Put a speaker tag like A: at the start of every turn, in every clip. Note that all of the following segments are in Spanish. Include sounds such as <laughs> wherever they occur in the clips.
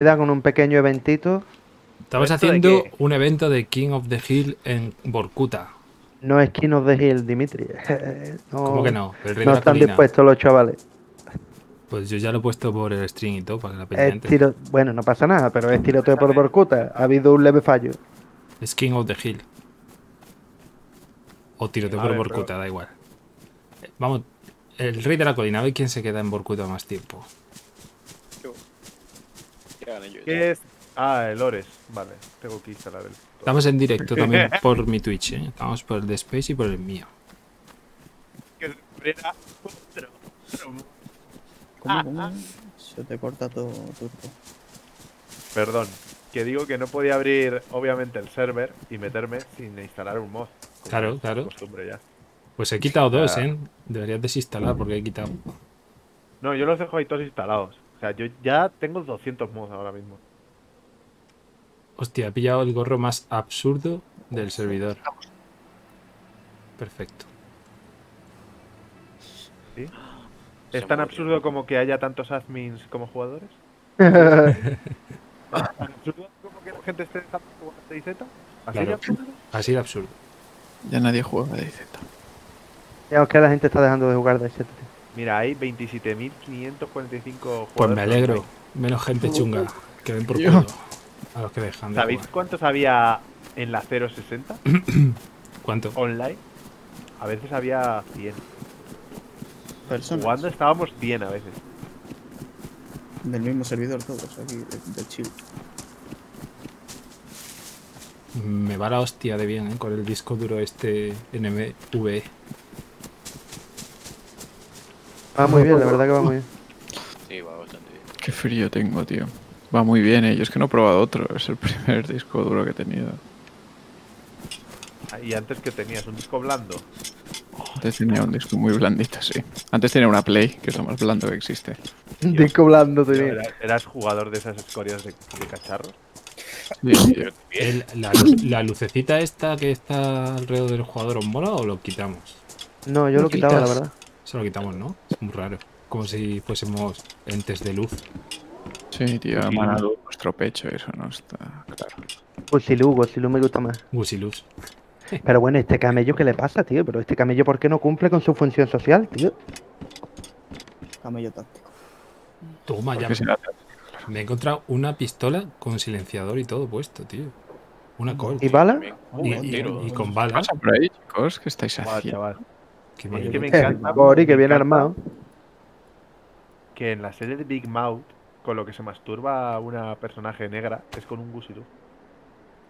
A: Con un pequeño eventito.
B: Estamos
C: ¿Esto de
B: haciendo un evento de King of the Hill en Borkuta.
A: No es King of the Hill, Dimitri. <laughs> no,
B: ¿Cómo que no? El rey
A: No
B: de la
A: están
B: colina.
A: dispuestos los chavales.
B: Pues yo ya lo he puesto por el string y todo para que la
A: tiro... Bueno, no pasa nada, pero es tiroteo por Borcuta. Ha habido un leve fallo.
B: Es King of the Hill. O tiroteo por
C: ver,
B: Borkuta, da igual. Vamos, el rey de la colina, a ver quién se queda en Borkuta más tiempo.
D: Que hagan ellos.
C: ¿Qué es? Ah, el Ores. Vale, tengo que instalar el.
B: Estamos en directo también <laughs> por mi Twitch, ¿eh? Estamos por el de Space y por el mío.
C: Que era otro.
E: ¿Cómo, cómo? Se te corta todo turbo.
C: Perdón, que digo que no podía abrir, obviamente, el server y meterme sin instalar un mod.
B: Claro, claro.
C: Costumbre ya.
B: Pues he quitado dos,
C: Ah.
B: ¿eh? Deberías desinstalar porque he quitado.
C: No, yo los dejo ahí todos instalados. O sea, yo ya tengo 200 mods ahora mismo.
B: Hostia, he pillado el gorro más absurdo del servidor. Perfecto.
C: ¿Sí? <gasps> ¿Es tan absurdo como que haya tantos admins como jugadores? <laughs> ¿Tan absurdo como que la gente esté dejando de jugar a DayZ? ¿Así de
B: Claro.
C: absurdo?
B: Así de absurdo.
E: Ya nadie juega de Z.
A: Ya que la gente está dejando de jugar de tío.
C: Mira, hay 27.545 jugadores.
B: Pues me alegro. Menos gente chunga. Que ven por culo. A los que dejan de
C: ¿Sabéis
B: jugar.
C: cuántos había en la 060 <clears throat>
B: ¿Cuánto?
C: online? A veces había 100.
E: Personas
C: Jugando estábamos 100 a veces.
E: del mismo servidor todos aquí, de- del chill.
B: Me va la hostia de bien, ¿eh? Con el disco duro este NMV.
A: Va muy bien, la verdad que va muy bien.
D: Sí, va bastante bien.
F: Qué frío tengo, tío. Va muy bien, eh. Yo es que no he probado otro. Es el <laughs> primer disco duro que he tenido.
C: Ah, Y antes que tenías un disco blando.
F: Antes tenía un disco muy blandito, sí. Antes tenía una Play, que es lo más blando que existe.
A: Un disco blando tenía.
C: era- ¿Eras jugador de esas escorias de, de cacharros?
F: Sí.
B: El- la, lu- la lucecita esta que está alrededor del jugador, ¿os mola o lo quitamos?
A: No, yo
E: Lo
A: lo quitaba, la verdad.
B: Se lo quitamos, ¿no? Es muy raro. Como si fuésemos entes de luz.
F: Sí, tío. Ha emanado nuestro pecho, eso no está claro.
A: Gusilú, Gusilú me gusta más.
B: Gusiluz.
A: Pero bueno, este camello, ¿qué le pasa, tío? Pero este camello, ¿por qué no cumple con su función social, tío?
E: Camello táctico.
B: Toma ya. Me he encontrado una pistola con silenciador y todo puesto, tío. Una Colt.
A: ¿Y bala?
B: Y, con
F: ¿Qué
B: balas.
F: pasa por ahí, chicos? ¿Qué estáis haciendo?
C: chaval.
B: Qué
C: Que me
A: Eh,
C: encanta.
A: Bori, que
C: me
A: viene armado.
C: Que en la serie de Big Mouth, con lo que se masturba una personaje negra, es con un gusilú.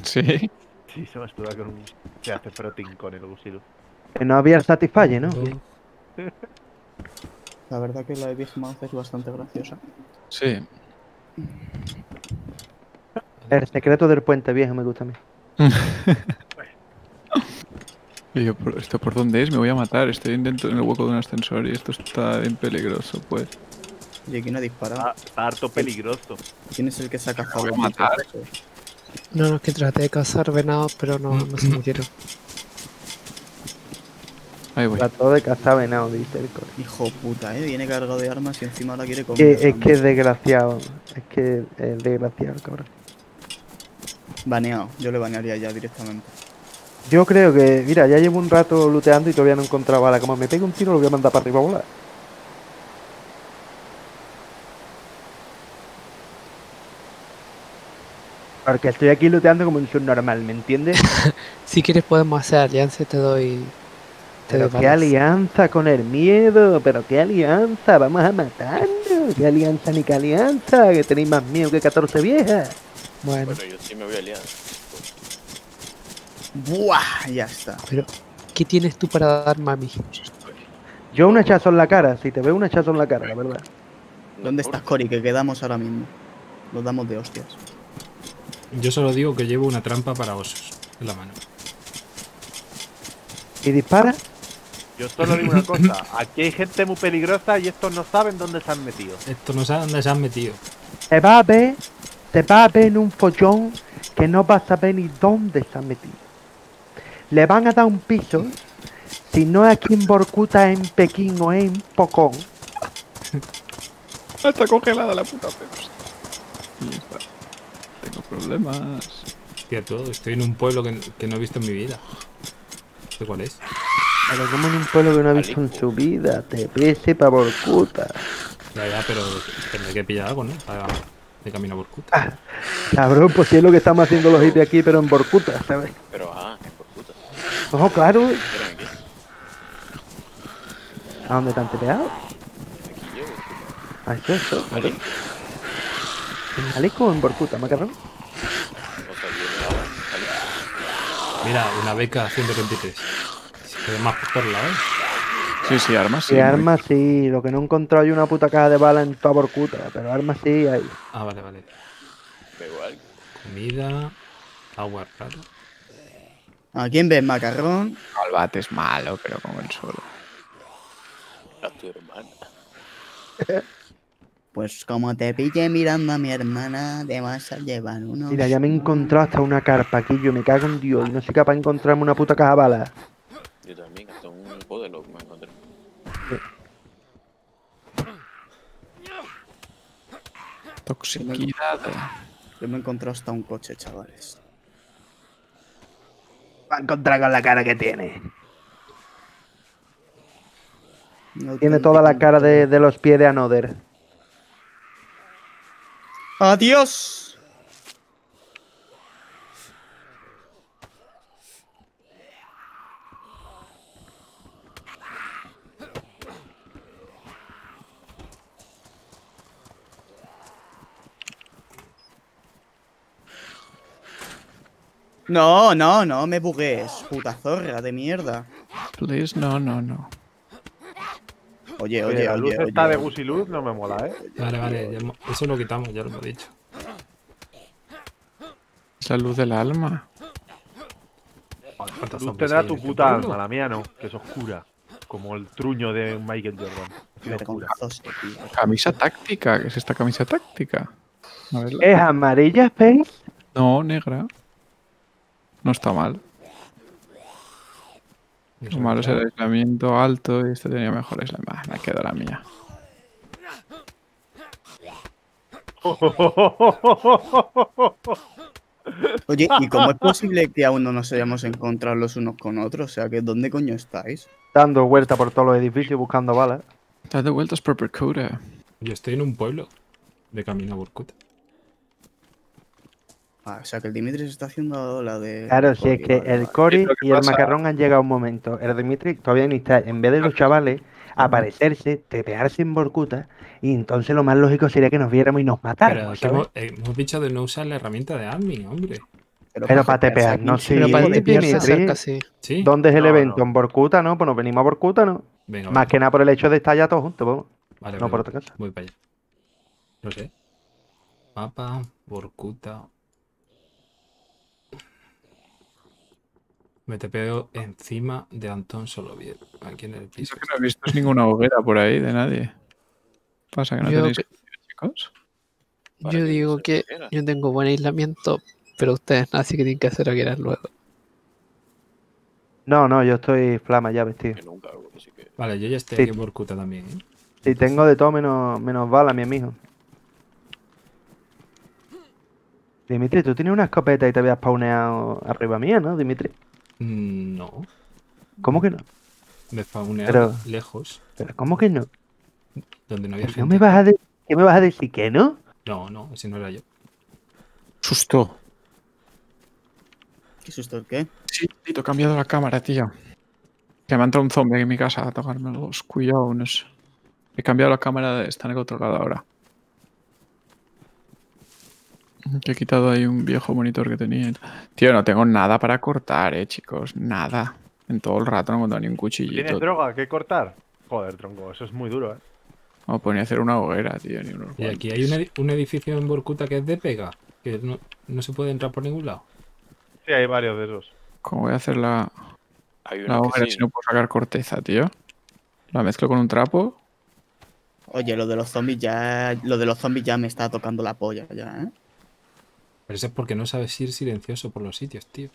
F: Sí.
C: Sí, se masturba con un. Se hace frotting con el gusilú.
A: Que no había el Satisfyer, ¿no? <laughs>
E: La verdad que la de Big Mouth es bastante graciosa.
F: Sí.
A: El secreto del puente viejo me gusta a mí. <laughs>
F: Y yo, ¿por- ¿esto por dónde es? Me voy a matar. Estoy dentro en el hueco de un ascensor y esto está bien peligroso, pues.
E: Y aquí no ha disparado.
C: Está, harto peligroso.
E: ¿Quién es el que saca
F: voy a matar.
G: No, no, es que traté de cazar venados, pero no, no se murieron.
F: Ahí voy.
A: Trató de cazar venado, dice el core.
E: Hijo puta, eh. Viene cargado de armas y encima la quiere comer.
A: Que, es que es desgraciado. Es que es desgraciado, cabrón.
E: Baneado. Yo le banearía ya directamente.
A: Yo creo que, mira, ya llevo un rato looteando y todavía no he encontrado bala. Como me pega un tiro, lo voy a mandar para arriba a volar. Porque estoy aquí looteando como un subnormal, ¿me entiendes? <laughs>
G: Si quieres podemos hacer alianza y te doy... Te
A: Pero
G: doy
A: qué
G: balas.
A: alianza con el miedo, pero qué alianza, vamos a matarnos. Qué alianza ni qué alianza, que tenéis más miedo que 14 viejas.
G: Bueno,
D: Bueno, yo sí me voy a liar.
E: ¡Buah! Ya está.
G: pero ¿qué tienes tú para dar, mami?
A: Yo un hachazo en la cara, si te veo un hachazo en la cara, la verdad.
E: ¿Dónde estás, Cory? Que quedamos ahora mismo. Nos damos de hostias.
B: Yo solo digo que llevo una trampa para osos en la mano.
A: ¿Y dispara?
C: Yo solo digo una cosa. <laughs> Aquí hay gente muy peligrosa y estos no saben dónde se han metido.
B: Esto no sabe dónde se han metido.
A: Te va a ver, te va a ver en un follón que no vas a saber ni dónde se han metido. Le van a dar un piso, si no es aquí en Borcuta, en Pekín o en Pocón, <laughs>
F: Está congelada la puta Pepsi. Y está. Tengo problemas.
B: Cierto, estoy en un pueblo que, que no he visto en mi vida. ¿De cuál es?
A: Pero como en un pueblo que no ha visto en su vida, te pese pa' Borcuta.
B: Ya, ya, pero tendré que pillar algo, ¿no? Para, de camino por Cuta.
A: Ah, cabrón, pues sí es lo que estamos haciendo los hippies aquí, pero en Borcuta, ¿sabes?
D: Pero, ah,
A: Ojo, claro. ¿A dónde te han tepeado?
D: Aquí llevo.
A: Ah, eso, eso.
D: ¿Vale?
A: En Borcuta, macarrón.
D: O viene ahora. ¿Vale?
B: Mira, una beca 123. Se ve más por todos lados.
F: Sí, sí, armas sí.
A: Y
F: muy-
A: armas sí, lo que no he encontrado hay una puta caja de balas en toda Borcuta, pero armas sí hay.
B: Ah, vale, vale. Comida, agua, claro.
E: ¿A quién ves, macarrón?
F: El bate es malo, pero como el solo.
D: A tu hermana. <laughs>
E: Pues como te pille mirando a mi hermana, te vas a llevar uno.
A: Mira, ya me he encontrado hasta una carpa aquí, yo me cago en Dios y no soy capaz de encontrarme una puta caja de balas.
D: Yo también, hasta un joder lo que me encontré.
F: Toxicidad.
E: Yo me he encontrado hasta un coche, chavales.
A: Va a encontrar con la cara que tiene.
E: No
A: Tiene toda la cara de, de los pies de Anoder.
E: ¡Adiós! No, no, no me bugues, puta zorra de mierda.
F: Please, no, no, no.
E: Oye,
C: Oye,
E: oye,
C: la luz
E: oye,
C: esta
E: oye.
C: de Gusiluz no me mola, ¿eh?
B: Vale, vale, ya eso lo quitamos, ya lo hemos dicho.
F: Es la luz del alma.
B: ¿Cuántos
C: Luz
B: zombies
C: tendrá tu
B: este
C: puta alma, la mía no, que es oscura. Como el truño de Michael Jordan. Oscura.
F: Camisa táctica. ¿Qué es esta camisa táctica? A ver,
A: ¿Es amarilla, Space?
F: No, negra. No está mal.
B: No
F: Lo malo es el aislamiento alto y este tenía mejor aislamiento. Ah, me quedo la mía.
E: Oye, ¿y cómo es <laughs> posible que aún no nos hayamos encontrado los unos con otros? O sea, que ¿dónde coño estáis?
A: Dando vuelta por todos los edificios buscando balas.
F: Estás de vueltas por Percuda.
B: Yo estoy en un pueblo de camino a Burkut.
E: Ah, o sea, que el Dimitri se está haciendo la de...
A: Claro, si es que
E: vale,
A: el
E: vale.
A: Cory
F: que
A: y el
F: pasa-
A: Macarrón han llegado a un momento. El Dimitri todavía ni está. En vez de los chavales aparecerse, tepearse en Borcuta, y entonces lo más lógico sería que nos viéramos y nos
B: Pero
A: matáramos. ¿sabes?
B: hemos, eh, hemos dicho de no usar la herramienta de admin, hombre.
A: Pero para tepear, no
E: sé.
A: Sí,
G: Pero para acerca, sí.
B: ¿Sí?
A: ¿Dónde es el
C: No,
A: evento?
C: no.
A: ¿En Borcuta, no? Pues nos venimos a Borcuta, ¿no?
B: Venga,
A: Más
B: vale.
A: que nada por el hecho de estar ya todos juntos, vamos.
B: Vale,
A: no
B: vale,
A: por
B: vale.
A: otra cosa.
B: Voy para allá. No sé. Mapa, Borkuta. Me tepeo encima de Antón Solovier, aquí en el piso.
F: Eso que no he visto es ninguna hoguera por ahí de nadie. Pasa que no
G: Yo
F: tenéis
G: que-
F: chicos.
G: Yo
D: que
G: digo que yo tengo buen aislamiento, pero ustedes así que tienen que hacer hogueras luego.
A: No, no, yo estoy flama ya vestido.
D: Que nunca hago, así que.
B: Vale, yo ya estoy
A: Sí.
B: aquí en Borkuta también, ¿eh?
A: Si tengo de todo menos, menos bala, mi amigo. Dimitri, tú tienes una escopeta y te habías pauneado arriba mía, ¿no, Dimitri?
B: Mm, No,
A: ¿Cómo que no?
B: me faunea
A: Pero-
B: lejos,
A: ¿Pero cómo que no?
B: donde no había
A: ¿No
B: gente.
A: me vas a decir, ¿Qué me vas a decir que no?
B: No, no, ese no era yo.
F: Susto.
E: ¿Qué susto el qué?
F: Sí, he cambiado la cámara, tío. Que me ha entrado un zombie aquí en mi casa a tocarme los cuyones. He cambiado la cámara, de- está en el otro lado ahora. Que he quitado ahí un viejo monitor que tenía. Tío, no tengo nada para cortar, eh, chicos. Nada. En todo el rato no he encontrado ni un
C: ¿Tienes
F: cuchillito.
C: droga que cortar? Joder, tronco, eso es muy duro, ¿eh?
F: No ponía a hacer una hoguera, tío. Ni unos
B: Y aquí hay un, un edificio en Borkuta que es de pega, que no, no se puede entrar por ningún lado.
C: Sí, hay varios de esos.
F: ¿Cómo voy a hacer la,
D: Hay
F: la
D: uno
F: hoguera
D: sí.
F: si no puedo sacar corteza, tío? La mezclo con un trapo.
E: Oye, lo de los zombies ya... Lo de los zombies ya me está tocando la polla ya, ¿eh?
B: Pero eso es porque no sabes ir silencioso por los sitios, tío.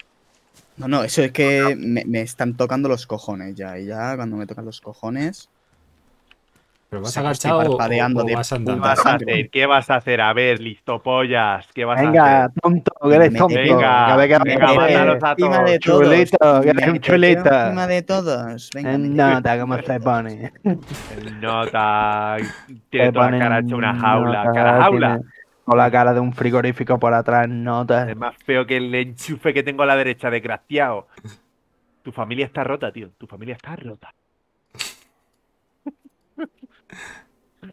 E: No, no, eso es que me, me están tocando los cojones ya. Y ya cuando me tocan los cojones...
B: ¿Pero
E: O
B: vas
E: sea, que estoy
B: agachado o, o
E: de
B: vas
C: ¿Qué
B: andando?
E: puta
C: vas a hacer? ¿Qué vas a hacer? A ver, listopollas. ¿Qué vas a
A: Venga,
C: hacer?
A: tonto, que eres tonto.
C: Venga,
A: a qué
C: venga,
A: haces.
C: mándalos a todos.
E: de todos.
A: Chulito, que eres un chulito.
E: Encima de todos. Venga,
A: Nota cómo se pone.
C: El nota tiene toda la cara hecha una jaula. Cara jaula.
A: Con la cara de un frigorífico por atrás, nota.
C: Es más feo que el enchufe que tengo a la derecha, desgraciado. Tu familia está rota, tío. Tu familia está rota.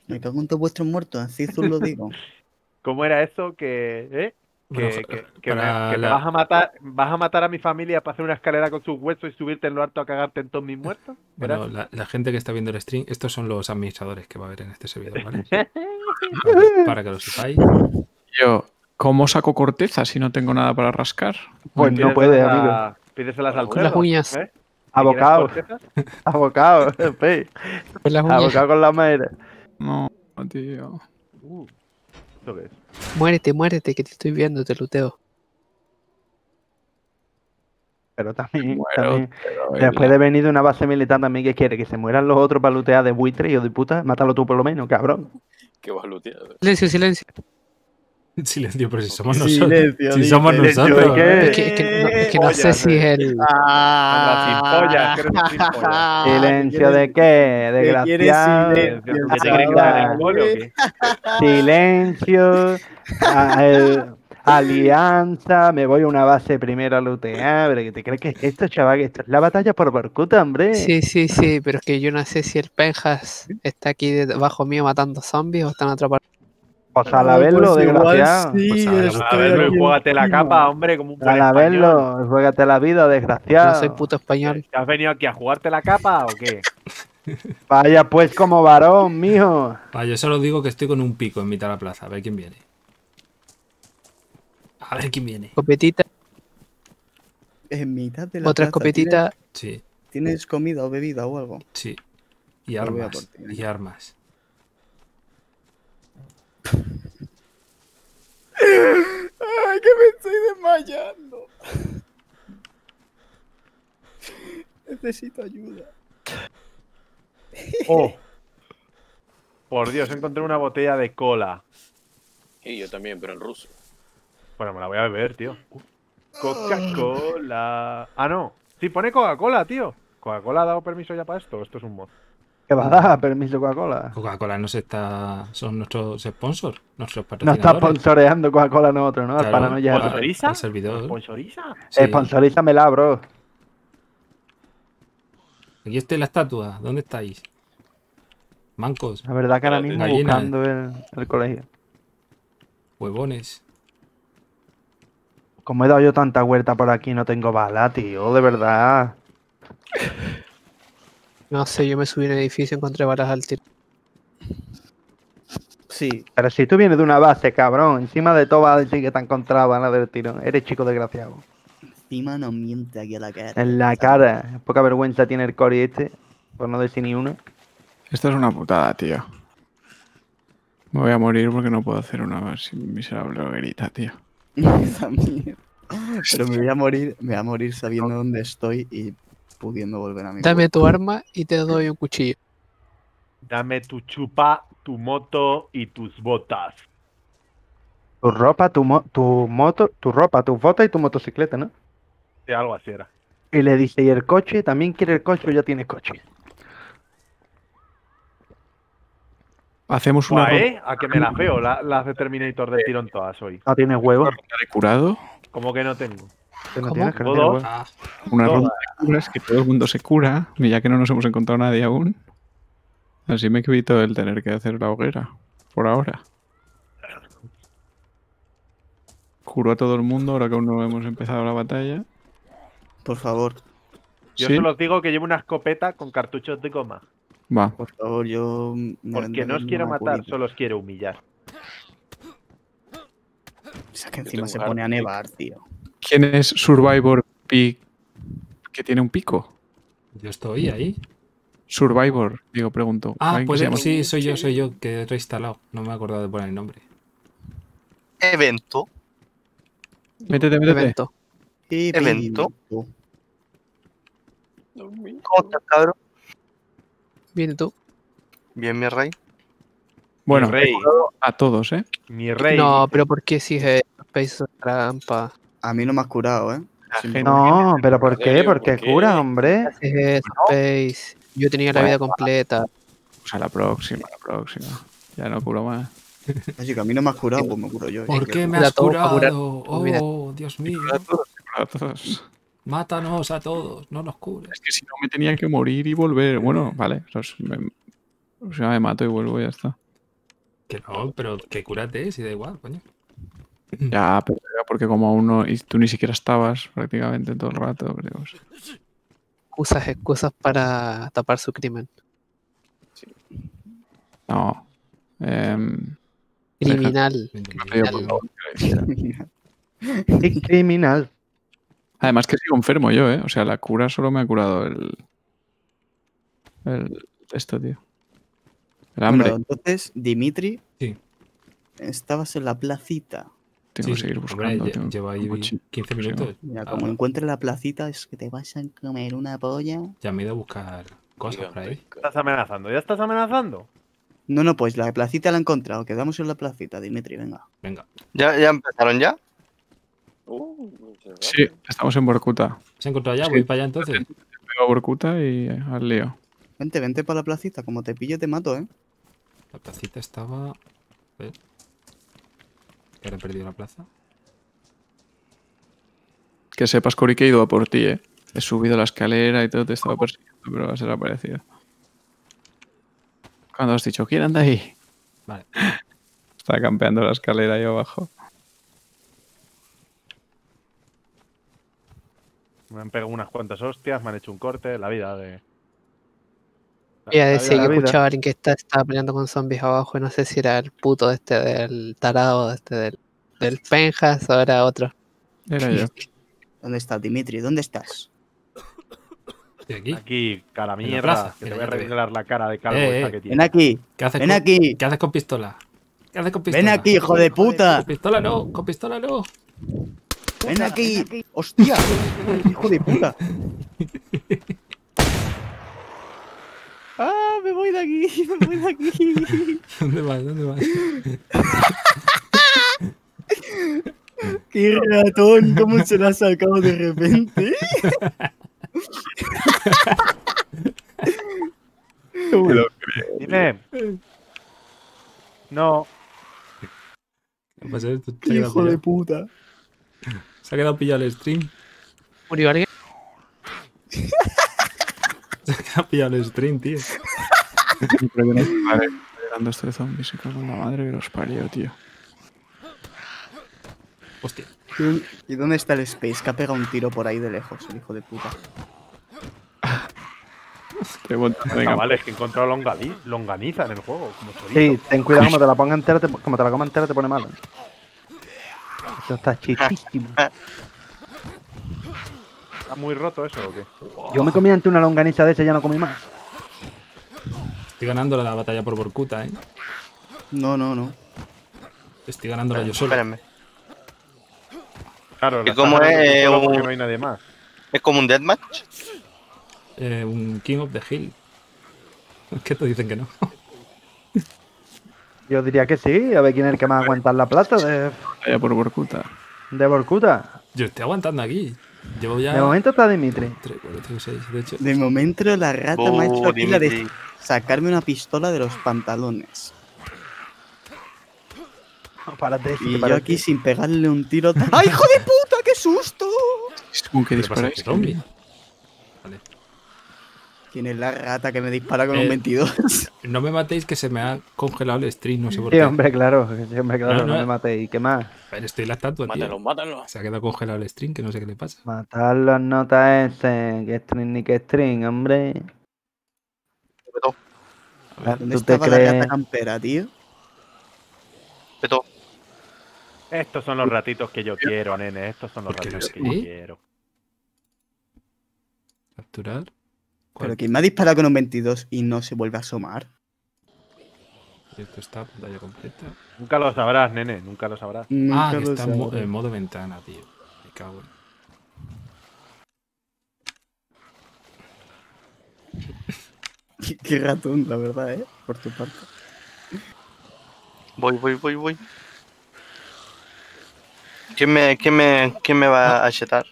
E: Me cago en todos vuestros muertos, así os lo digo. <laughs>
C: ¿Cómo era eso que, eh? Que,
B: Bueno,
C: que- que me, que
B: la-
C: vas a matar vas a matar a mi familia para hacer una escalera con sus huesos y subirte en lo alto a cagarte en todos mis muertos? ¿Era
B: Bueno, la, la gente que está viendo el stream, estos son los administradores que va a haber en este servidor, ¿vale? <laughs> <laughs> Para, que lo sepáis.
F: Yo, ¿cómo saco corteza si no tengo nada para rascar?
A: Pues no puede,
C: a-
A: amigo.
C: Pídeselas al
D: Con
G: las uñas.
C: ¿eh?
A: Abocado, <laughs> abocado. <laughs>
G: Con las uñas.
A: abocado con la madera.
F: No, tío.
C: Uh.
G: Muérete, muérete, que te estoy viendo, te luteo.
A: Pero también,
F: Muero,
A: también
F: pero
A: después de venir de una base militar también que quiere que se mueran los otros para lootear de buitre y yo de puta, mátalo tú por lo menos, cabrón.
D: ¿Qué vas a lootear?
G: Silencio, silencio. <laughs>
B: Silencio, pero si somos nosotros.
E: Silencio,
B: Si somos
A: Silencio,
B: nosotros.
A: ¿y qué?
G: Es que, es que no, es que no
C: Pollas,
G: sé si es el.
C: Que pollas.
E: Ah,
A: Silencio de qué, desgraciado.
E: silencio?
C: ¿Qué te crees que eres
A: Anda.
C: el colo o qué?
A: Silencio. el- alianza. Me voy a una base primero a lootear. Pero que te crees que es esto, chaval, que esto es la batalla por Barcuta, hombre.
G: Sí, sí, sí, pero es que yo no sé si el Penjas está aquí debajo mío matando zombies o están atrapados.
A: Pues a la verlo,
E: Pues igual
A: desgraciado.
E: sí,
B: Pues a ver,
E: estoy
C: A ver,
E: aquí
C: juégate la capa, hombre, como un
A: A la verlo, juégate la vida, desgraciado.
G: No soy puto español.
C: ¿Te has venido aquí a jugarte la capa o qué?
A: Vaya pues como varón, mijo.
B: Ah, yo solo digo que estoy con un pico en mitad de la plaza. A ver quién viene. A ver quién viene.
G: Escopetita,
E: En mitad de la
G: otra
E: plaza,
G: escopetita.
B: Sí,
E: ¿Tienes, tienes comida o bebida o algo?
B: sí. Y armas. Y armas.
E: ¡Ay, que me estoy desmayando! Necesito ayuda.
C: Oh. Por Dios, encontré una botella de cola.
D: Y yo también, pero en ruso.
C: Bueno, me la voy a beber, tío. Coca-Cola. Ah, no. Sí, pone Coca-Cola, tío. ¿Coca-Cola ha dado permiso ya para esto? Esto es un mod.
A: ¿Qué va a dar? Permiso Coca-Cola.
B: Coca-Cola no se está. Son nuestros sponsors, nuestros
A: No está
B: patrocinadores.
A: sponsoreando Coca-Cola nosotros, ¿no?
B: Claro,
A: paranoia.
B: hola.
C: ¿Sponsoriza?
B: al servidor.
C: ¿Sponsoriza?
B: Sí.
A: Sponsorízamela, bro.
B: Aquí está la estatua. ¿Dónde estáis? Mancos,
A: La verdad que ahora mismo buscando el, el colegio.
B: huevones.
A: Como he dado yo tanta vuelta por aquí, no tengo bala, tío, de verdad.
G: No sé, yo me subí a un edificio y encontré balas al tiro.
E: Sí,
A: Pero si tú vienes de una base, cabrón, encima de todo va a decir que te han encontrado balas del tiro. Eres chico desgraciado.
E: encima no miente aquí a la cara.
A: En la cara. Poca vergüenza tiene el Cory este, por no decir ni uno.
F: Esto es una putada, tío. Me voy a morir porque no puedo hacer una miserable hoguerita, tío. <laughs> <laughs>
E: Pero me voy a morir, me voy a morir sabiendo dónde estoy y pudiendo volver a mi
G: Dame tu arma y te doy un cuchillo.
C: Dame tu chupa, tu moto y tus botas.
A: Tu ropa, tu, mo- tu moto, tu ropa, tus botas y tu motocicleta, ¿no?
C: Sí, algo así era.
A: Y le dice, ¿y el coche? ¿También quiere el coche o ya tienes coche?
F: Hacemos una
C: ¿eh? A que me las veo, la- las de Terminator de tirón todas hoy.
A: No tienes huevos.
F: de curado.
C: ¿Cómo que no tengo?
A: No
G: ¿Cómo?
A: tienes, que no.
B: Ah,
F: Una ronda de curas que todo el mundo se cura. Y ya que no nos hemos encontrado nadie aún. Así me evito el tener que hacer la hoguera. Por ahora. Curo a todo el mundo ahora que aún no hemos empezado la batalla.
E: Por favor,
C: Yo
F: ¿Sí?
C: solo os digo que llevo una escopeta con cartuchos de goma.
F: Va.
E: por favor, yo.
C: Porque no os quiero matar,
E: curita.
C: solo os quiero humillar.
E: O sea, que encima
D: tengo
E: se pone a
D: pick.
E: nevar, tío.
F: ¿Quién es Survivor Pig que tiene un pico?
B: yo estoy ahí.
F: Survivor, digo, pregunto.
B: Ah,
F: ¿Alguien que
B: pues sí, soy yo, soy yo, que he reinstalado. No me he acordado de poner el nombre.
H: Evento.
F: Métete, métete.
G: Evento.
E: Y
H: Evento.
E: tú.
D: Dormí.
G: Viene tú.
H: Bien, mi rey.
F: Bueno,
C: Mi rey.
F: a todos, ¿eh?
C: Mi rey.
G: No, pero ¿por qué si es Space trampa?
E: A mí no me has curado, ¿eh?
A: No, pero ¿por qué? ¿Por qué
D: ¿por
A: cura, hombre?
G: Es Space. Yo tenía la vida completa.
F: Pues a la próxima, a la próxima. Ya no curo más.
E: Así que a mí no me has curado, pues me curo yo.
B: ¿Por
E: ¿eh?
B: qué me has curado? Oh, Dios mío.
F: A todos.
B: Mátanos a todos, no nos cures.
F: Es que si no me tenía que morir y volver. Bueno, vale. Me, o sea, me mato y vuelvo y ya está.
B: Que no, pero que cúrate, si da igual, coño.
F: Ya, pero porque como aún no. Y tú ni siquiera estabas prácticamente todo el rato. pues digo,
G: Excusas, para tapar su crimen.
F: no. Em,
G: Criminal. criminal. <laughs>
F: Además que sigo enfermo yo, ¿eh? O sea, la cura solo me ha curado el. El. Esto, tío. El hambre.
E: Bueno, entonces, Dimitri,
B: Sí.
E: estabas en la placita.
F: tengo
B: Sí,
F: que seguir
B: hombre,
F: buscando.
B: lle-
F: tengo
B: llevo ahí
F: un cuchillo.
B: 15
F: Sí,
B: minutos.
E: Mira,
B: Ah,
E: como encuentres la placita, es que te vas a comer una polla.
B: Ya me he ido a buscar cosas por ahí.
C: ¿Estás amenazando? ¿Ya estás amenazando?
E: No, no, pues la placita la he encontrado. Quedamos en la placita, Dimitri, venga.
B: Venga.
H: ¿Ya, ya empezaron ya?
D: Uh.
F: Sí, estamos en Borcuta.
B: ¿Se ha encontrado ya?
F: Sí.
B: Voy para allá entonces.
F: Vengo a Borcuta y al lío.
E: Vente, vente para la placita. Como te pillo, te mato, ¿eh?
B: La placita estaba. Ver. Que he perdido la plaza.
F: Que sepas, Cori, que he ido a por ti, ¿eh? He subido la escalera y todo, te estaba persiguiendo, pero has desaparecido. Cuando has dicho, ¿quién anda ahí?
B: Vale. <laughs>
F: Estaba campeando la escalera ahí abajo.
C: Me han pegado unas cuantas hostias, me han hecho un corte, la vida de. La
G: decir
C: vida,
G: que escuchaba a alguien que está, estaba peleando con zombies abajo y no sé si era el puto este del tarado, este del, del Penjas o era otro.
F: Era yo. <laughs>
E: ¿Dónde estás, Dimitri? ¿Dónde estás?
B: Estoy aquí.
C: Aquí, cara mierda,
B: plaza,
C: que te voy a
B: ya
C: revelar la cara de calvo
B: Eh,
C: esta
B: eh.
C: que tiene.
E: Ven aquí,
B: ¿Qué haces
E: ven
B: con,
E: aquí.
B: ¿Qué haces con pistola? ¿Qué haces con pistola?
E: Ven aquí, hijo de puta.
B: Con pistola no, con pistola no.
E: Ven aquí. Hostia, hijo de puta. Ah, me voy de aquí, <laughs> me voy de aquí.
B: ¿Dónde vas? ¿Dónde vas? <laughs>
E: Qué ratón, cómo se la ha sacado de repente.
C: Dime. <laughs> No,
B: ¿Qué pasa?
E: Hijo de puta.
B: Se ha quedado pillado el stream.
G: ¿Murió alguien? <laughs>
B: Se ha quedado pillado el stream, tío.
F: Pero no vale, este la madre que los parió, tío.
B: Hostia.
E: ¿Y dónde- ¿Y dónde está el Space? Que ha pegado un tiro por ahí de lejos, el hijo de puta.
F: Qué buen venga,
C: chavales, que he encontrado longaniza en el juego. Como.
A: Sí, ten cuidado como te la ponga entera, te- como te la coma entera te pone malo. Eso está chiquísimo.
C: ¿Está muy roto eso o qué?
A: Yo me comí ante una longaniza de esa y ya no comí más.
B: Estoy ganando la batalla por Borkuta, ¿eh?
E: No, no, no.
B: Estoy ganándola yo solo.
H: Espérenme.
C: Claro,
H: ¿Y cómo es un-
C: no hay nadie más.
H: ¿Es como un deathmatch?
B: Eh, un King of the Hill. <laughs> Es que te dicen que no.
A: Yo diría que sí, a ver quién es el que más aguanta la plata de,
F: vaya por Borcuta.
A: de Borcuta.
B: Yo estoy aguantando aquí. Llevo ya.
A: De momento está Dimitri.
B: 3, 4, 5, 6. De hecho,
E: De momento la rata me ha hecho
H: Oh,
E: aquí la de sacarme una pistola de los pantalones.
A: Párate, si te
E: Y yo aquí sin pegarle un tiro. tan- ¡Ay, hijo de puta! ¡Qué susto!
F: Que
B: ¿qué
F: disparáis.
B: zombie?
E: ¿Quién es la rata que me dispara con
B: Eh,
E: un 22?
B: No me matéis que se me ha congelado el stream, no sé por
A: Sí,
B: qué.
A: hombre, claro. Sí, hombre, claro,
B: No,
A: no,
B: no.
A: me matéis. ¿Qué más?
B: Pero estoy en la estatua, tío.
D: Mátalo, mátalo.
B: Se ha quedado congelado el stream, que no sé qué le pasa.
A: Matar los notas ese. Que string ni que string, hombre. Ah,
E: ¿Dónde
A: ¿Tú te
E: la
A: crees?
E: rata campera, tío?
H: Peto.
C: Estos son los ratitos que yo quiero, nene. Estos son los
B: ¿Por qué no
C: ratitos
B: sé?
C: que yo
B: ¿Eh?
C: quiero.
B: Capturar.
E: Pero. ¿quién me ha disparado con un 22 y no se vuelve a asomar?
B: Esto está pantalla completa.
C: Nunca lo sabrás, nene. Nunca lo sabrás.
B: Ah, que
E: lo
B: está en, modo ventana, tío. Me cago en.
E: qué, qué ratón, la verdad, ¿eh? Por tu parte.
H: Voy, voy, voy, voy. ¿Quién me, quién me, quién me va a chetar?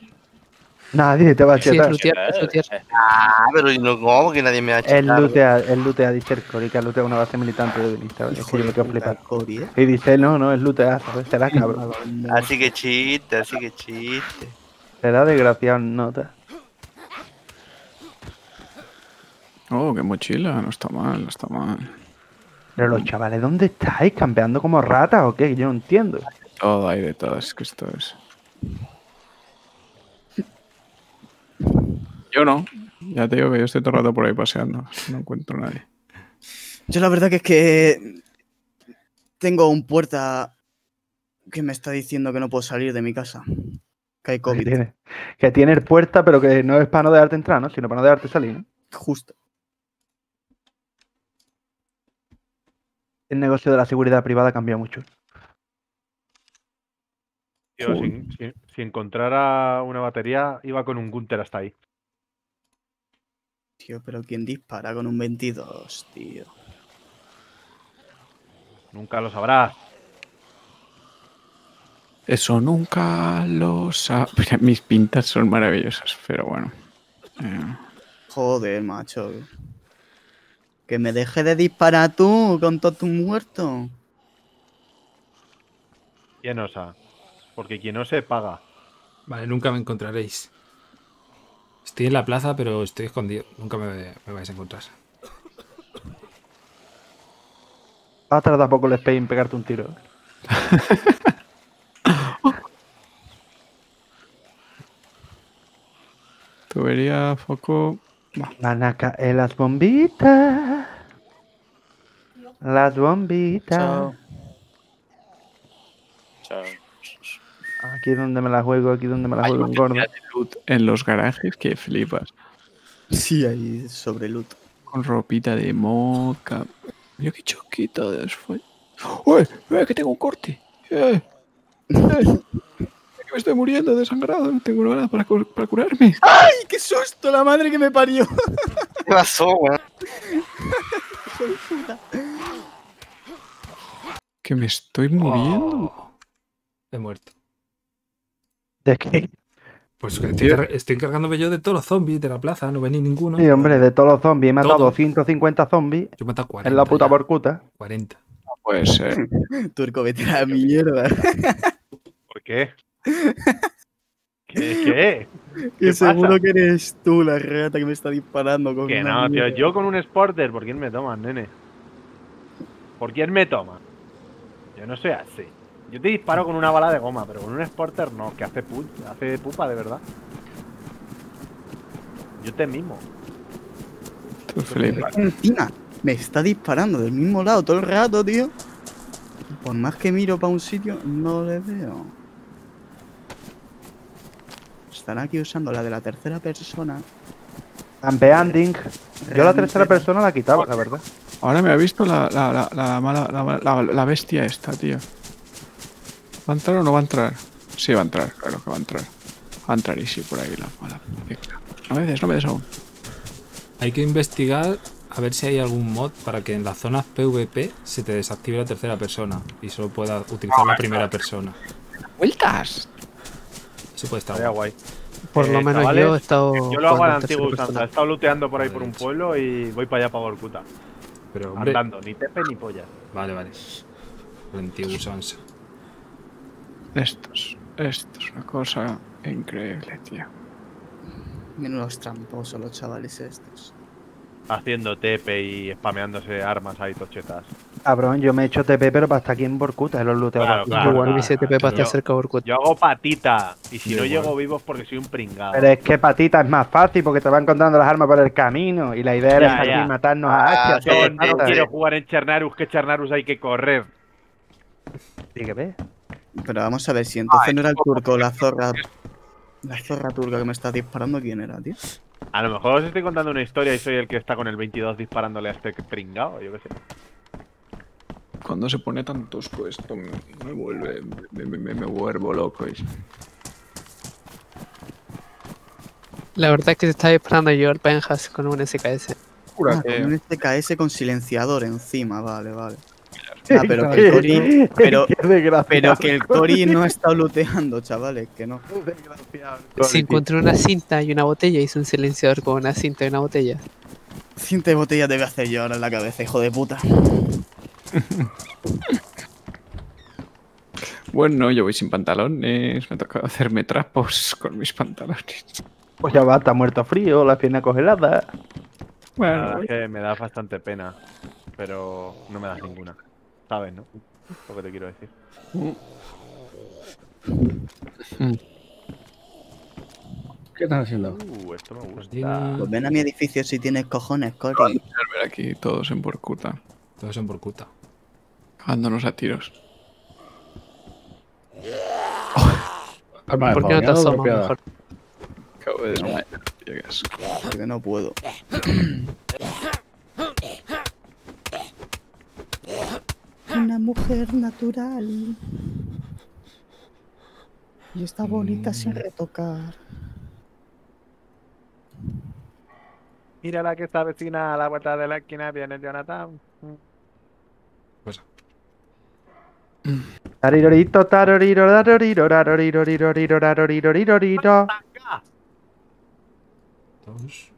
A: Nadie te va a
G: Sí,
A: chetar.
G: Lutier, es Lutier.
H: Ah, pero no, ¿cómo que nadie me va a
A: Él
H: chetar?
A: lootea, él lootea, dice el Cory, que lootea una base militante de Benita. Es que yo me quedo flipando.
E: ¿eh?
A: Y dice, no, no, es lootea, ¿sabes? Será cabrón.
H: Así que chiste, así que chiste.
A: Será desgraciado, nota.
F: Oh, qué mochila. No está mal, no está mal.
A: Pero los chavales, ¿dónde estáis? ¿Campeando como ratas o qué? Yo no entiendo.
F: Todo hay de todo, es que esto es. Yo no. Ya te digo que yo estoy todo el rato por ahí paseando. No encuentro a nadie.
E: Yo la verdad que es que tengo un puerta que me está diciendo que no puedo salir de mi casa. Que hay
A: Que
E: COVID.
A: tiene, que tiene puerta, pero que no es para no dejarte entrar, ¿no? Sino para no dejarte salir, ¿no?
E: Justo.
A: El negocio de la seguridad privada cambia mucho.
C: Tío, si, si- si encontrara una batería, iba con un Gunter hasta ahí.
E: Tío, pero ¿quién dispara con un 22, tío?
C: Nunca lo sabrás.
F: Eso nunca lo sa... <laughs> Mira, mis pintas son maravillosas, pero bueno. Eh,
E: Joder, macho. Que me deje de disparar tú con todo tu muerto.
C: ¿Quién osa? Porque quien no se paga.
B: Vale, nunca me encontraréis. Estoy en la plaza, pero estoy escondido. Nunca me, me vais a encontrar.
A: Va a tardar poco el Space en pegarte un tiro. <laughs>
F: tubería, foco.
A: Van a caer las bombitas. Las bombitas.
D: Chao. Chao.
A: Aquí es donde me la juego, aquí es donde me la juego en gordo.
F: loot en los garajes que flipas.
E: Sí, ahí sobre loot.
F: Con ropita de moca. Mira qué choquita de asfalto. ¡Uy! ¡Eh, que tengo un corte! ¡Eh! ¡Eh! Que me estoy muriendo desangrado. No tengo nada para, cu- para curarme.
E: ¡Ay, qué susto! La madre que me parió. <laughs>
H: ¿Qué pasó, weón?
F: Que me estoy muriendo.
B: Oh, he muerto. Pues que estoy, car- estoy encargándome yo de todos los zombies de la plaza. No venía ninguno.
A: Sí, hombre, de todos los zombies. He matado
B: Todo.
A: 250 zombies
B: Yo he matado 40.
A: en la puta
B: ya.
A: porcuta.
B: 40.
F: Puede ser.
E: Turco, vete a la mierda.
C: ¿Por qué? <laughs> ¿Qué? ¿Qué?
E: Que
C: ¿Qué
E: seguro
C: pasa?
E: que eres tú la rata que me está disparando con
C: Que no, tío. Yo con un Sporter, ¿por quién me toman, nene? ¿Por quién me toma? Yo no soy así. Yo te disparo con una bala de goma, pero con un Sporter no, que hace, pu hace pupa de verdad. Yo te mimo.
F: Tú.
E: Encima, me está disparando del mismo lado todo el rato, tío. Por más que miro para un sitio, no le veo. Estará aquí usando la de la tercera persona.
A: Campeanding. Yo la tercera persona la quitaba, la verdad.
F: Ahora me ha visto la, la, la, la, mala- la, la- la bestia esta, tío. ¿Va a entrar o no va a entrar? Sí, va a entrar, claro que va a entrar. Va a entrar y sí, por ahí la mala. No me des, no me des aún.
B: Hay que investigar a ver si hay algún mod para que en las zonas PvP se te desactive la tercera persona y solo pueda utilizar la primera persona.
F: ¡Vueltas!
B: Eso puede estar
C: Estaría
B: guay.
G: Por lo
C: Eh,
G: menos
C: chavales,
G: yo he estado.
C: Yo lo hago a la antigua usanza. He estado looteando por ahí por un pueblo y voy para allá para Gorkuta.
B: Pero hombre,
C: Andando, ni tepe ni polla.
B: vale, vale. La antigua usanza.
F: Estos. Esto es una cosa increíble, tío.
E: Menudos tramposos los chavales estos.
C: Haciendo tepe y spameándose armas ahí tochetas.
A: Cabrón, yo me he hecho TP, pero para estar aquí en Borcuta, los looteos.
C: Claro,
G: Yo igual CTP para estar
C: Yo-
G: cerca de Orkut.
C: Yo hago patita. Y si
B: Yo
C: no
B: igual.
C: llego vivo es porque soy un pringado.
A: Pero es que patita es más fácil porque te va encontrando las armas por el camino. Y la idea era aquí y matarnos
H: Ah,
A: a el
H: sí,
A: rato.
C: No quiero jugar en Chernarus, que Chernarus hay que correr.
A: Sí, que ves.
E: Pero vamos a ver, si entonces no era el turco, la zorra. La zorra turca que me está disparando, ¿quién era, tío?
C: A lo mejor os estoy contando una historia y soy el que está con el 22 disparándole a este pringado, yo qué sé.
F: Cuando se pone tan tosco esto, me, me vuelve. Me, me, me- me vuelvo loco. y-
G: La verdad es que se está disparando yo al Penjas con un SKS.
E: Ah, con un SKS con silenciador encima, vale, vale. <laughs> Ah, pero que el Cori, pero, <laughs> pero <laughs> que el Cori no ha estado looteando, chavales, que no.
A: tío.
G: encontré una cinta y una botella, hice un silenciador con una cinta y una botella.
E: Cinta de botella te voy a hacer yo ahora en la cabeza, hijo de puta.
F: Bueno, yo voy sin pantalones. Me toca hacerme trapos con mis pantalones.
A: Pues ya va, está muerto frío, la pierna congelada.
C: La
F: Bueno,
C: verdad es que me da bastante pena, pero no me das ninguna. ¿Sabes, no? Lo que te quiero decir.
I: ¿Qué estás haciendo?
C: Uh, esto me
B: Pues
C: gusta.
E: Pues ven a mi edificio si tienes cojones,
F: ver aquí todos en porcuta.
B: Todos en porcuta.
F: Cagándonos a tiros.
I: Arma de
G: ¿Por qué no te
I: golpeada.
G: mejor?
F: Acabo de.
E: Porque no puedo. <clears throat> Una mujer natural. Y está bonita sin retocar.
C: Mira la que está vecina a la vuelta de la esquina, viene Jonathan.
B: Pues
A: Tarirorito, taroriro, taroriro, raroriroriroririro, raroriroriroririro.
B: dos.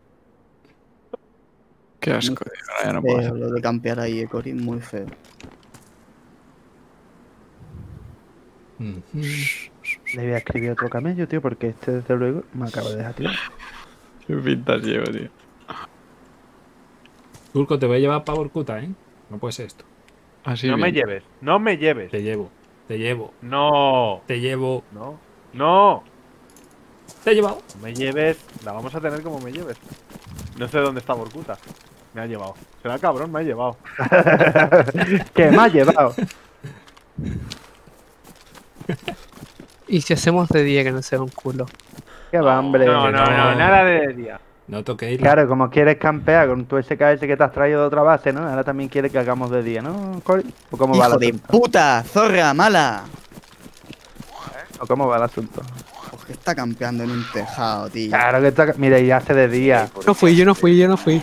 F: Qué asco, ya no puedo
E: lo de campear ahí, Cori, muy feo.
A: Le voy a escribir otro camello, tío, porque este, desde luego, me acaba de dejar, tío.
F: Qué pintas llevo, tío.
B: Turco, te voy a llevar para Porcuta, ¿eh? No puede ser esto.
F: Así
C: no me lleves, no me lleves.
B: Te llevo, te llevo,
C: No,
B: te llevo,
C: no, no.
B: te he llevado.
C: No me lleves, la vamos a tener como me lleves. No sé dónde está Borcuta. Me ha llevado. Será cabrón, me ha llevado. <laughs>
A: que me ha llevado. <laughs>
G: Y si hacemos de día que no sea un culo.
A: Que va, hombre.
C: No, no, no, nada de día.
B: No toquéis.
A: Claro, como quieres campear con tu SKS que te has traído de otra base, ¿no? Ahora también quieres que hagamos de día, ¿no? Cori? ¿O cómo va el
E: ¡Hijo de
A: asunto?
E: puta! ¡Zorra mala!
A: ¿O cómo va el asunto?
E: Pues que está campeando en un tejado, tío.
A: Claro que está... Mira, y hace de día.
G: No fui, yo no fui, yo no fui.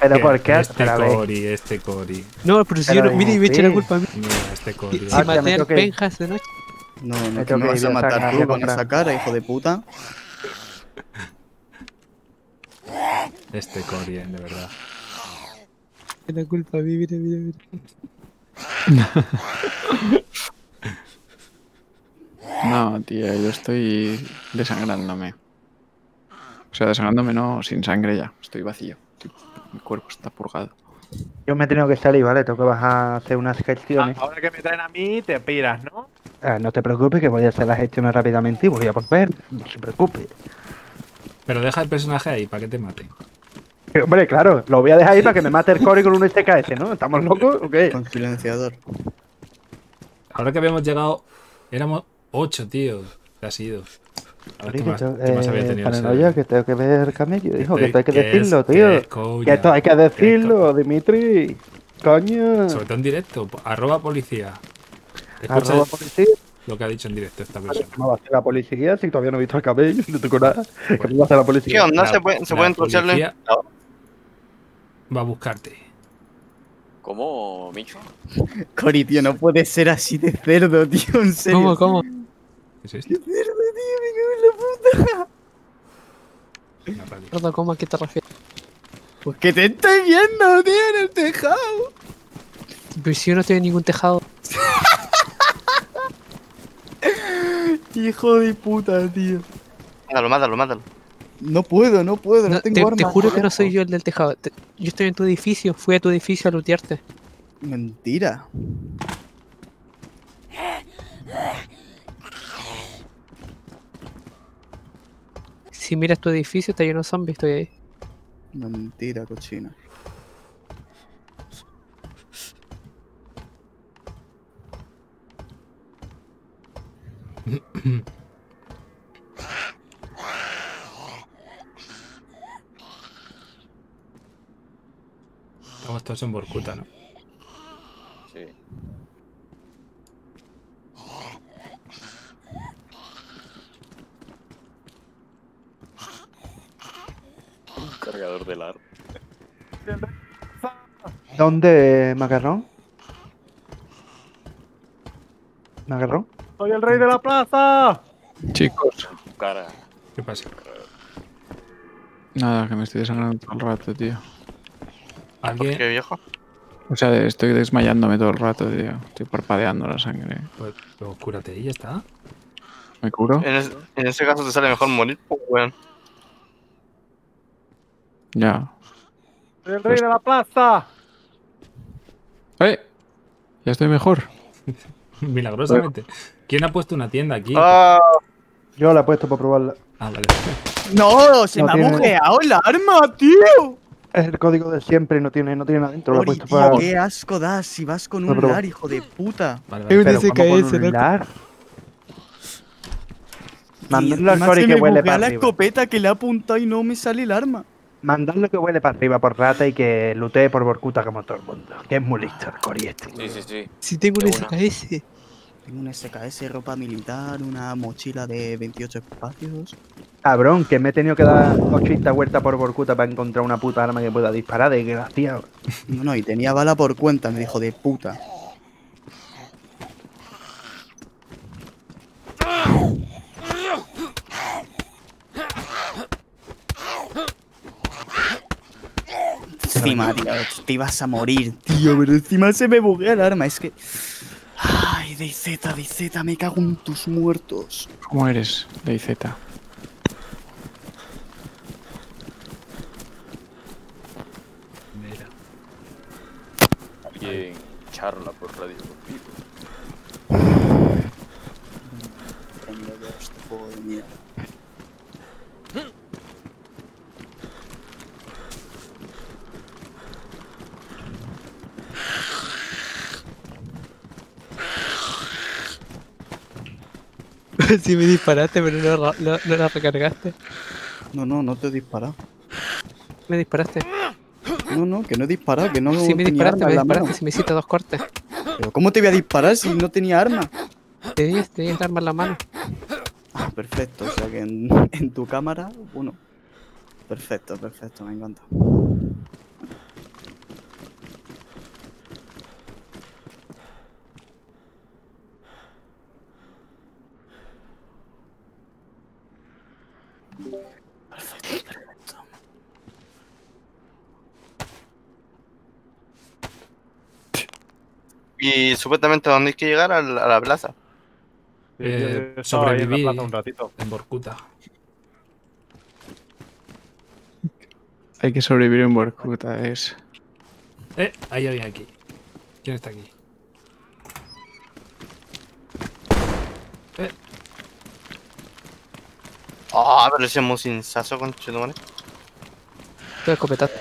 A: Pero ¿por qué?
B: Este Cori, este Cori.
G: No, pero si yo no. Mire, y me eché la culpa a mí.
B: Mira, este Cori.
G: Si
A: Ah,
G: maté al de noche.
E: No, no, que
A: tengo
E: me
A: que
E: vas a matar tú
A: a
E: con esa cara, hijo de puta.
B: Este Cori, eh, de verdad.
G: La culpa a mí, mira, mira, <laughs> mira.
F: No, tío, yo estoy desangrándome. O sea, desangrándome no, sin sangre ya. Estoy vacío. Mi cuerpo está purgado.
A: yo me he tenido que salir, ¿vale? Tengo que bajar a hacer unas
C: Ah,
A: gestiones.
C: ahora que me traen a mí, te piras, ¿no?
A: Ah, no te preocupes que voy a hacer las gestiones rápidamente y voy a volver. No se preocupe.
B: Pero deja el personaje ahí para que te mate.
A: Eh, Hombre, claro, lo voy a dejar ahí para que me mate el core con un SKS, ¿no? ¿Estamos locos o qué?
E: Con silenciador.
B: Ahora que habíamos llegado, éramos ocho, tío. ¿Qué ha sido? Ver, ¿qué más, qué más había tenido? ese-
A: paranoia, que tengo que ver camello, hijo, que esto hay que
B: que
A: decirlo,
B: es-
A: tío.
B: que coña,
A: Que esto hay que
B: que
A: decirlo, Dimitri. Coño.
B: Sobre todo en directo. Arroba policía.
A: Arroba policía.
B: lo que ha dicho en directo esta persona.
A: ¿Cómo va a hacer la policía si todavía no he visto el camello? <laughs> No tengo nada. ¿Cómo va a hacer la policía?
H: ¿Qué onda?
B: La-
H: ¿Se, puede, se pueden
B: Va a buscarte.
D: ¿Cómo, Micho? <laughs>
E: Cori, tío, no puede ser así de cerdo, tío, en serio.
G: ¿Cómo, cómo?
B: ¿Qué es esto?
E: Cerdo, tío, me cago en la puta.
G: Perdón, ¿cómo a qué te refieres?
E: Pues que te estoy viendo, tío, en el tejado.
G: Pero si yo no estoy en ningún tejado. <laughs> <laughs>
E: Hijo de puta, tío.
H: Mátalo, mátalo, mátalo.
E: No puedo, no puedo, no,
G: No, te,
E: tengo
G: te
E: armas.
G: juro que no soy yo el del tejado. Te- yo estoy en tu edificio. Fui a tu edificio a lootearte.
E: Mentira.
G: Si miras tu edificio, está lleno de zombies. Estoy ahí.
E: Mentira, cochina.
B: Estamos todos en Borcuta, ¿no?
D: Sí. Un cargador de LAR.
A: ¿Dónde, Macarrón? ¿Macarrón?
C: ¡Soy el rey de la plaza!
F: Chicos,
D: Tu cara.
B: ¿Qué pasa?
F: nada, que me estoy desangrando todo el rato, tío.
H: ¿Por
B: ¿Alguien?
H: qué, viejo?
F: O sea, estoy desmayándome todo el rato, tío. Estoy parpadeando la sangre.
B: Pues, pues cúrate y ya está.
F: ¿Me curo?
H: En, es- en ese caso te sale mejor morir, pues, weón.
F: Ya.
C: ¡Soy el rey de la plaza!
F: ¡Eh! Ya estoy mejor. <laughs>
B: Milagrosamente. ¿Quién ha puesto una tienda aquí?
H: Ah,
A: Yo la he puesto para probarla.
B: Ah, vale.
E: No, se
A: No
E: me
A: tiene-
E: ha bugueado el arma, tío.
A: Es el código de siempre y no tiene, no tiene nada dentro. Lo he
E: Ori,
A: puesto
E: tío,
A: para.
E: qué asco das si vas con
A: No,
E: un
A: pero-
E: lar, hijo de puta.
B: Vale,
G: Es
B: vale.
A: Pero ¿cómo con
G: SKS,
A: un Mandadlo al Cory que
E: me
A: huele para
E: la
A: arriba.
E: escopeta que le ha apuntado y no me sale el arma.
A: Mandadlo que huele para arriba por rata y que lutee por Borcuta como todo el mundo. Que es muy listo el Cory este.
D: Sí, sí, sí.
G: Si tengo un. SKS.
E: Tengo un SKS, ropa militar, una mochila de 28 espacios.
A: Cabrón, que me he tenido que dar 80 vueltas por Borcuta para encontrar una puta arma que pueda disparar, desgraciado. <laughs>
E: No, no, y tenía bala por cuenta, me dijo de puta. Encima, tío, te ibas a morir, tío, pero encima se me buguea el arma, es que... Ay, DZ, DZ, me cago en tus muertos.
F: ¿Cómo eres, DayZ?
B: Mira.
D: Alguien charla por radio conmigo.
E: Tengo ya este juego de mierda. <laughs>
G: si me disparaste, pero no, ra- no, no la recargaste.
E: No, no, no te he disparado.
G: Me disparaste.
E: No, no, que no he disparado, que no
G: si me disparaste, me disparaste.
E: mano.
G: Si me hiciste dos cortes.
E: Pero ¿cómo te voy a disparar si no tenía arma?
G: Te di, te di el arma en la mano.
E: Ah, perfecto, o sea que en, en tu cámara, uno. Perfecto, perfecto, me encanta. Perfecto, perfecto.
H: y supuestamente, ¿a dónde hay que llegar? A la, a la plaza.
B: Eh,
C: ahí en la
B: sobrevivir.
C: plaza un ratito.
B: En Borcuta.
F: Hay que sobrevivir en Borkuta, es.
B: Eh, hay alguien aquí. ¿Quién está aquí?
H: Ah, pero ese mocinzazo con chetumare.
G: Tuve escopetazo.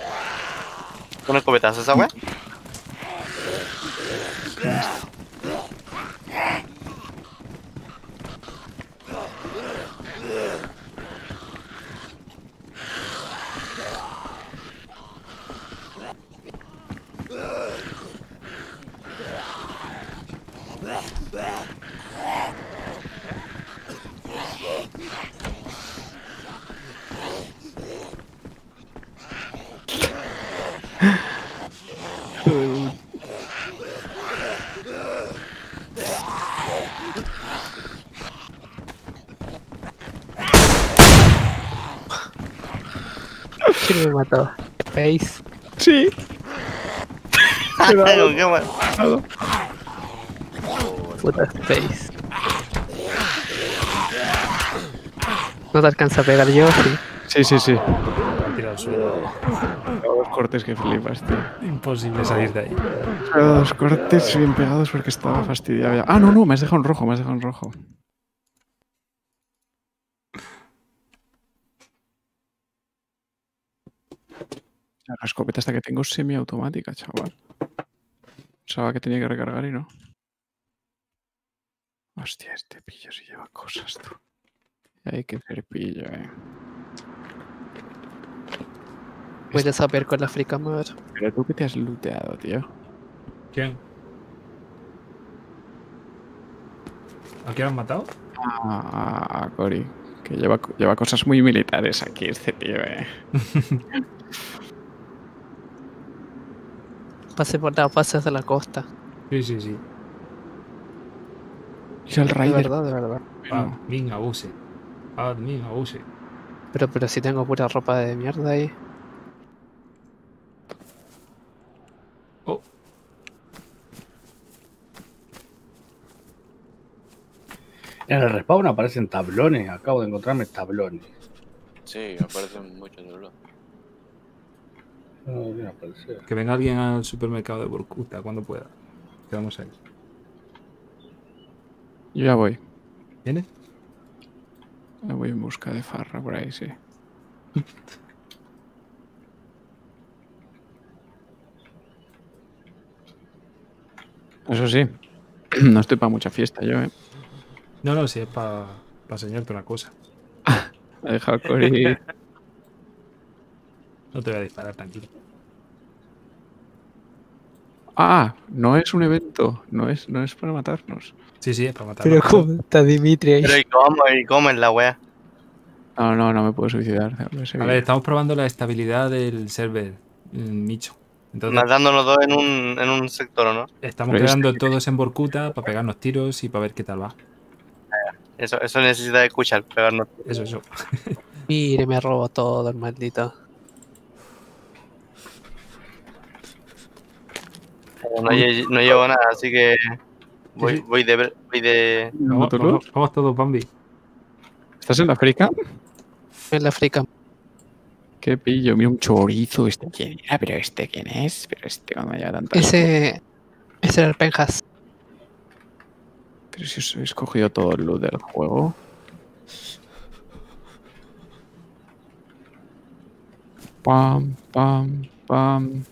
H: Con escopetazo esa weá.
G: ¿Quién me Space.
F: Sí.
H: Con <laughs> qué weá.
G: Puta Space. No te alcanza a pegar yo, sí.
F: Sí, sí, sí.
B: Ha tirado al suelo.
F: Dos cortes que flipas, tío.
B: Imposible salir de ahí.
F: Dos cortes bien pegados porque estaba fastidiado ya. Ah, no, no, me has dejado en rojo, me has dejado en rojo. Esta que tengo semiautomática, chaval. Pensaba que tenía que recargar y no. Hostia, este pillo si lleva cosas, tú. Hay que ser pillo, eh.
G: Voy a saber con la frica madre.
F: Pero tú que te has looteado, tío.
B: ¿Quién? ¿A quién han matado?
F: Ah, a Cory. Que lleva, lleva cosas muy militares aquí este tío, eh. <laughs>
G: Pasé por las bases de la costa.
B: Sí, sí, sí.
F: Es el
G: De
F: Raider.
G: verdad, de verdad.
B: Admin abuse. Admin abuse.
G: Pero, pero si tengo pura ropa de mierda ahí.
B: Oh,
I: En el respawn aparecen tablones. Acabo de encontrarme tablones.
D: Sí, aparecen muchos de
I: No
B: que venga alguien al supermercado de Borcuta cuando pueda. Quedamos ahí.
F: Yo ya voy.
B: ¿Viene?
F: Ya voy en busca de farra por ahí, sí. Eso sí, no estoy para mucha fiesta yo, ¿eh?
B: No, no, sí, es para enseñarte una cosa. <laughs>
F: He dejado Cory.
B: No te voy a disparar, tranquilo.
F: Ah, no es un evento, no es, no es para matarnos.
B: Sí, sí, es para matar.
G: Pero cómo está Dimitri ahí.
H: Pero ¿y cómo? ¿Y cómo es la wea?
F: No, no, no me puedo suicidar.
B: A ver, estamos probando la estabilidad del server nicho. Entonces,
H: Matándonos dos en un, en un sector, ¿o no?
B: estamos
F: Pero es
B: quedando todos en Borcuta para pegarnos tiros y para ver qué tal va.
H: Eso, eso necesita escuchar, pegarnos.
B: Eso, eso.
G: Mire, me robó todo el maldito.
H: No, lle- no llevo nada, así que voy,
B: sí.
H: voy de... Voy de...
B: Vamos,
F: ¿Motoluz?
B: vamos- vamos todos, Bambi.
F: ¿Estás en África?
G: En la África.
F: Qué pillo, mira un chorizo. ¿Este quién era? ¿Pero este quién es? ¿Pero este cuando me lleva tanta...
G: Ese. Ese era el Penjas.
F: Pero si os habéis cogido todo el loot del juego. Pam, pam, pam.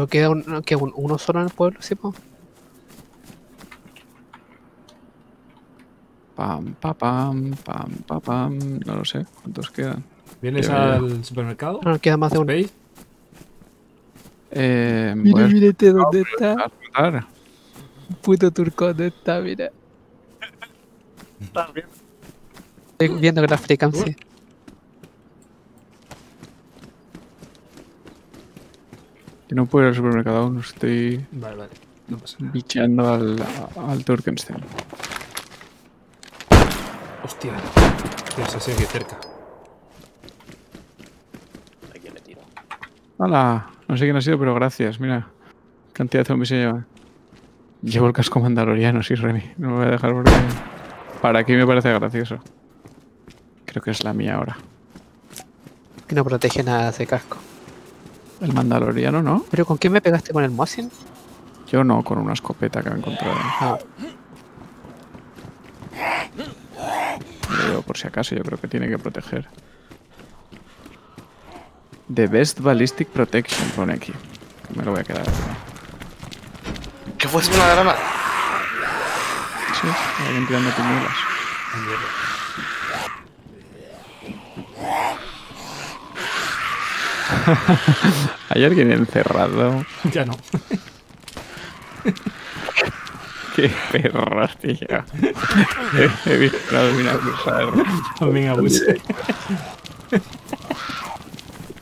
G: ¿O queda un- queda un- uno solo en el pueblo, sí, po?
F: Pam, pa, pam, pam, pa, pam. No lo sé. ¿Cuántos quedan?
B: ¿Vienes
F: Ya, ya.
B: al supermercado?
G: No, queda más de uno.
B: ¿Veis?
F: Eh,
G: Mira, mírate dónde está. Puto turco, ¿dónde está? Mira. Estoy viendo que la sí.
F: Yo no puedo ir al supermercado aún. Estoy
B: Vale, vale. No pasa nada.
F: bicheando al, al Turkenstein.
B: Hostia. Ya se sigue cerca.
D: Aquí le tiro.
F: Hola. No sé quién ha sido, pero gracias. Mira. Cantidad de zombies se lleva. Llevo el casco mandaloriano, sí, Remy. No me voy a dejar porque... Para aquí me parece gracioso. Creo que es la mía ahora.
G: Que no protege nada ese casco.
F: El mandaloriano, ¿no?
G: ¿Pero con quién me pegaste con el Mosin?
F: Yo no, con una escopeta que he encontrado.
G: Ah,
F: por si acaso, yo creo que tiene que proteger. The Best Ballistic Protection, pone aquí. Me lo voy a quedar. aquí.
H: ¿Qué fue una granada?
F: Sí, alguien tirando piñuelas. <laughs> Hay alguien encerrado.
B: Ya no. <laughs>
F: Qué perro, tío. He, visto una domina cruzar.
B: Admin abuse.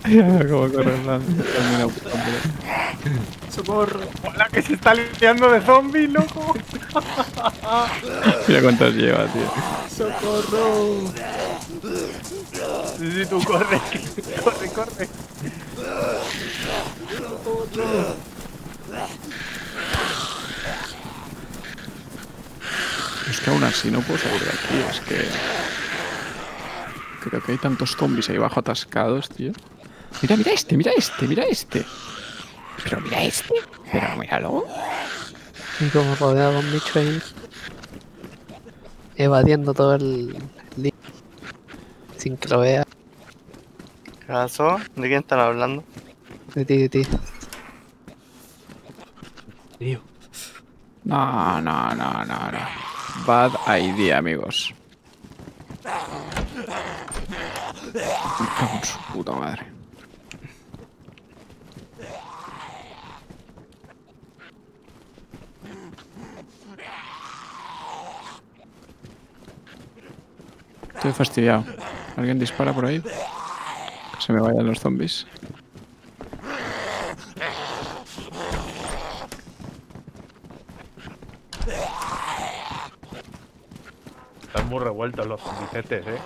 F: Como corre la domina cruzar.
B: ¡Socorro!
C: ¡Hola, que se está liando de zombies, loco!
F: Mira cuántas lleva, tío.
B: ¡Socorro!
C: Sí, sí, tú corre, <laughs> corre, corre.
F: Es que aún así no puedo salir de aquí, es que... Creo que hay tantos zombies ahí abajo atascados, tío. Mira, mira este, mira este, mira este. Pero mira este. Pero míralo.
G: y como rodeado de un bicho ahí. Evadiendo todo el. Sin que lo vea.
H: ¿Qué pasó? ¿De quién están hablando?
G: De ti, de ti.
F: No, no, no, no, no. Bad idea, amigos. En su puta madre. Estoy fastidiado. ¿Alguien dispara por ahí? Que se me vayan los zombies.
C: Están muy revueltos los zombicetes, eh.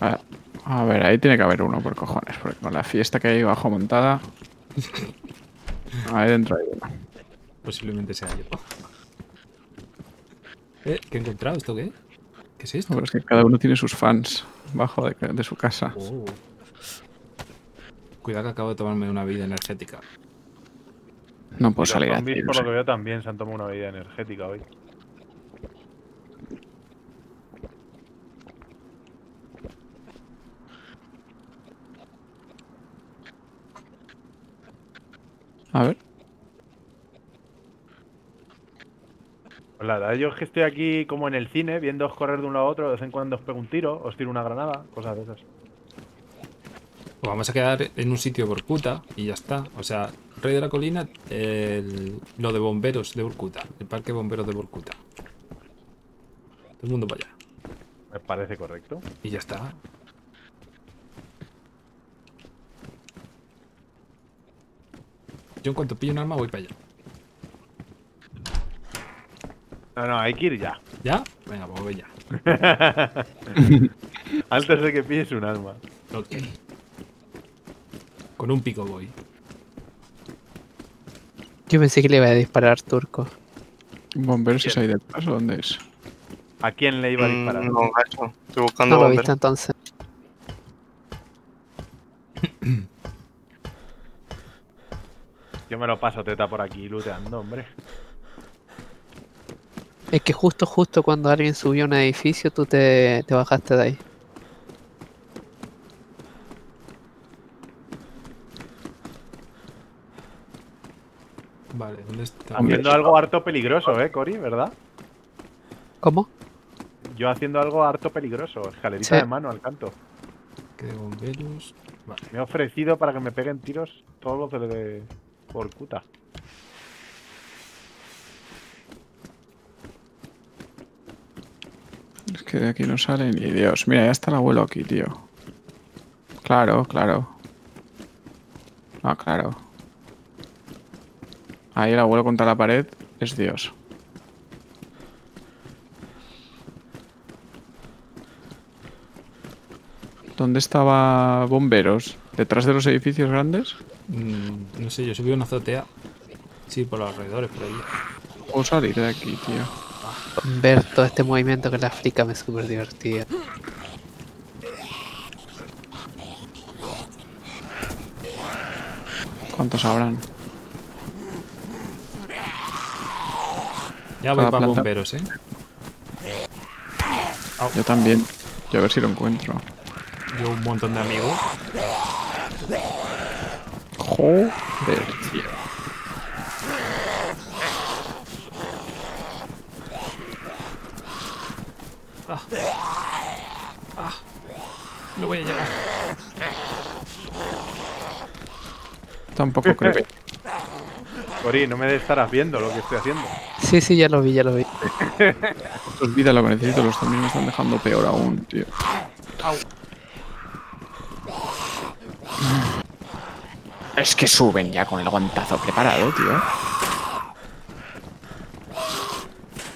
F: A, a ver, ahí tiene que haber uno por cojones, porque con la fiesta que hay bajo montada. Ahí dentro hay uno.
B: Posiblemente sea yo. Eh, ¿Qué he encontrado? ¿Esto qué? ¿Qué es esto?
F: Pero es que cada uno tiene sus fans bajo de, de su casa.
B: Oh. Cuidado que acabo de tomarme una vida energética.
F: No puedo salir a
C: zombies, por lo que veo, también se han tomado una bebida energética hoy.
F: A ver.
C: Pues la verdad, yo es que estoy aquí como en el cine, viendo correr de un lado a otro, de vez en cuando os pego un tiro, os tiro una granada, cosas de esas.
B: Pues vamos a quedar en un sitio de Urkuta y ya está. O sea, Rey de la Colina, el- lo de bomberos de Urkuta. El parque de bomberos de Urkuta. Todo el mundo para allá.
C: Me parece correcto.
B: Y ya está. Yo en cuanto pillo un arma voy para allá.
C: No, no, hay que ir ya.
B: ¿Ya? Venga, pues voy ya. <laughs>
C: Antes de que pilles un arma.
B: Ok. Con un pico voy.
G: Yo pensé que le iba a disparar turco.
F: ¿Bomberos es ahí detrás o dónde es?
C: ¿A quién le iba a disparar?
H: Mm, No, gacho. Estoy buscando
G: No lo viste entonces.
C: Yo me lo paso teta por aquí looteando, hombre.
G: Es que justo, justo cuando alguien subió a un edificio, tú te, te bajaste de ahí.
B: Vale, ¿dónde está?
C: Haciendo algo harto peligroso, eh, Cory, ¿verdad?
G: ¿Cómo?
C: Yo haciendo algo harto peligroso. Escalerita
G: Sí.
C: de mano al canto.
B: Que de bomberos. Vale.
C: Me he ofrecido para que me peguen tiros todos los de, por puta.
F: Que de aquí no sale ni Dios. Mira, ya está el abuelo aquí, tío. Claro, claro. Ah, claro. Ahí el abuelo contra la pared es Dios. ¿Dónde estaba bomberos? ¿Detrás de los edificios grandes?
B: Mm, no sé, yo subí una azotea. Sí, por los alrededores, por ahí.
F: ¿Puedo salir de aquí, tío?
G: Ver todo este movimiento que la flica me es súper divertido.
F: ¿Cuántos habrán?
B: Ya voy para bomberos, ¿eh?
F: Yo también. Yo a ver si lo encuentro.
B: Yo un montón de amigos.
F: Joder, tío.
B: No voy a llegar.
F: Tampoco creo. <laughs>
C: Cory, no me estarás viendo lo que estoy haciendo.
G: Sí, sí, ya lo vi, ya lo vi. <laughs>
F: Olvida lo que necesito, los zombies me están dejando peor aún, tío. Es que suben ya con el guantazo preparado, tío.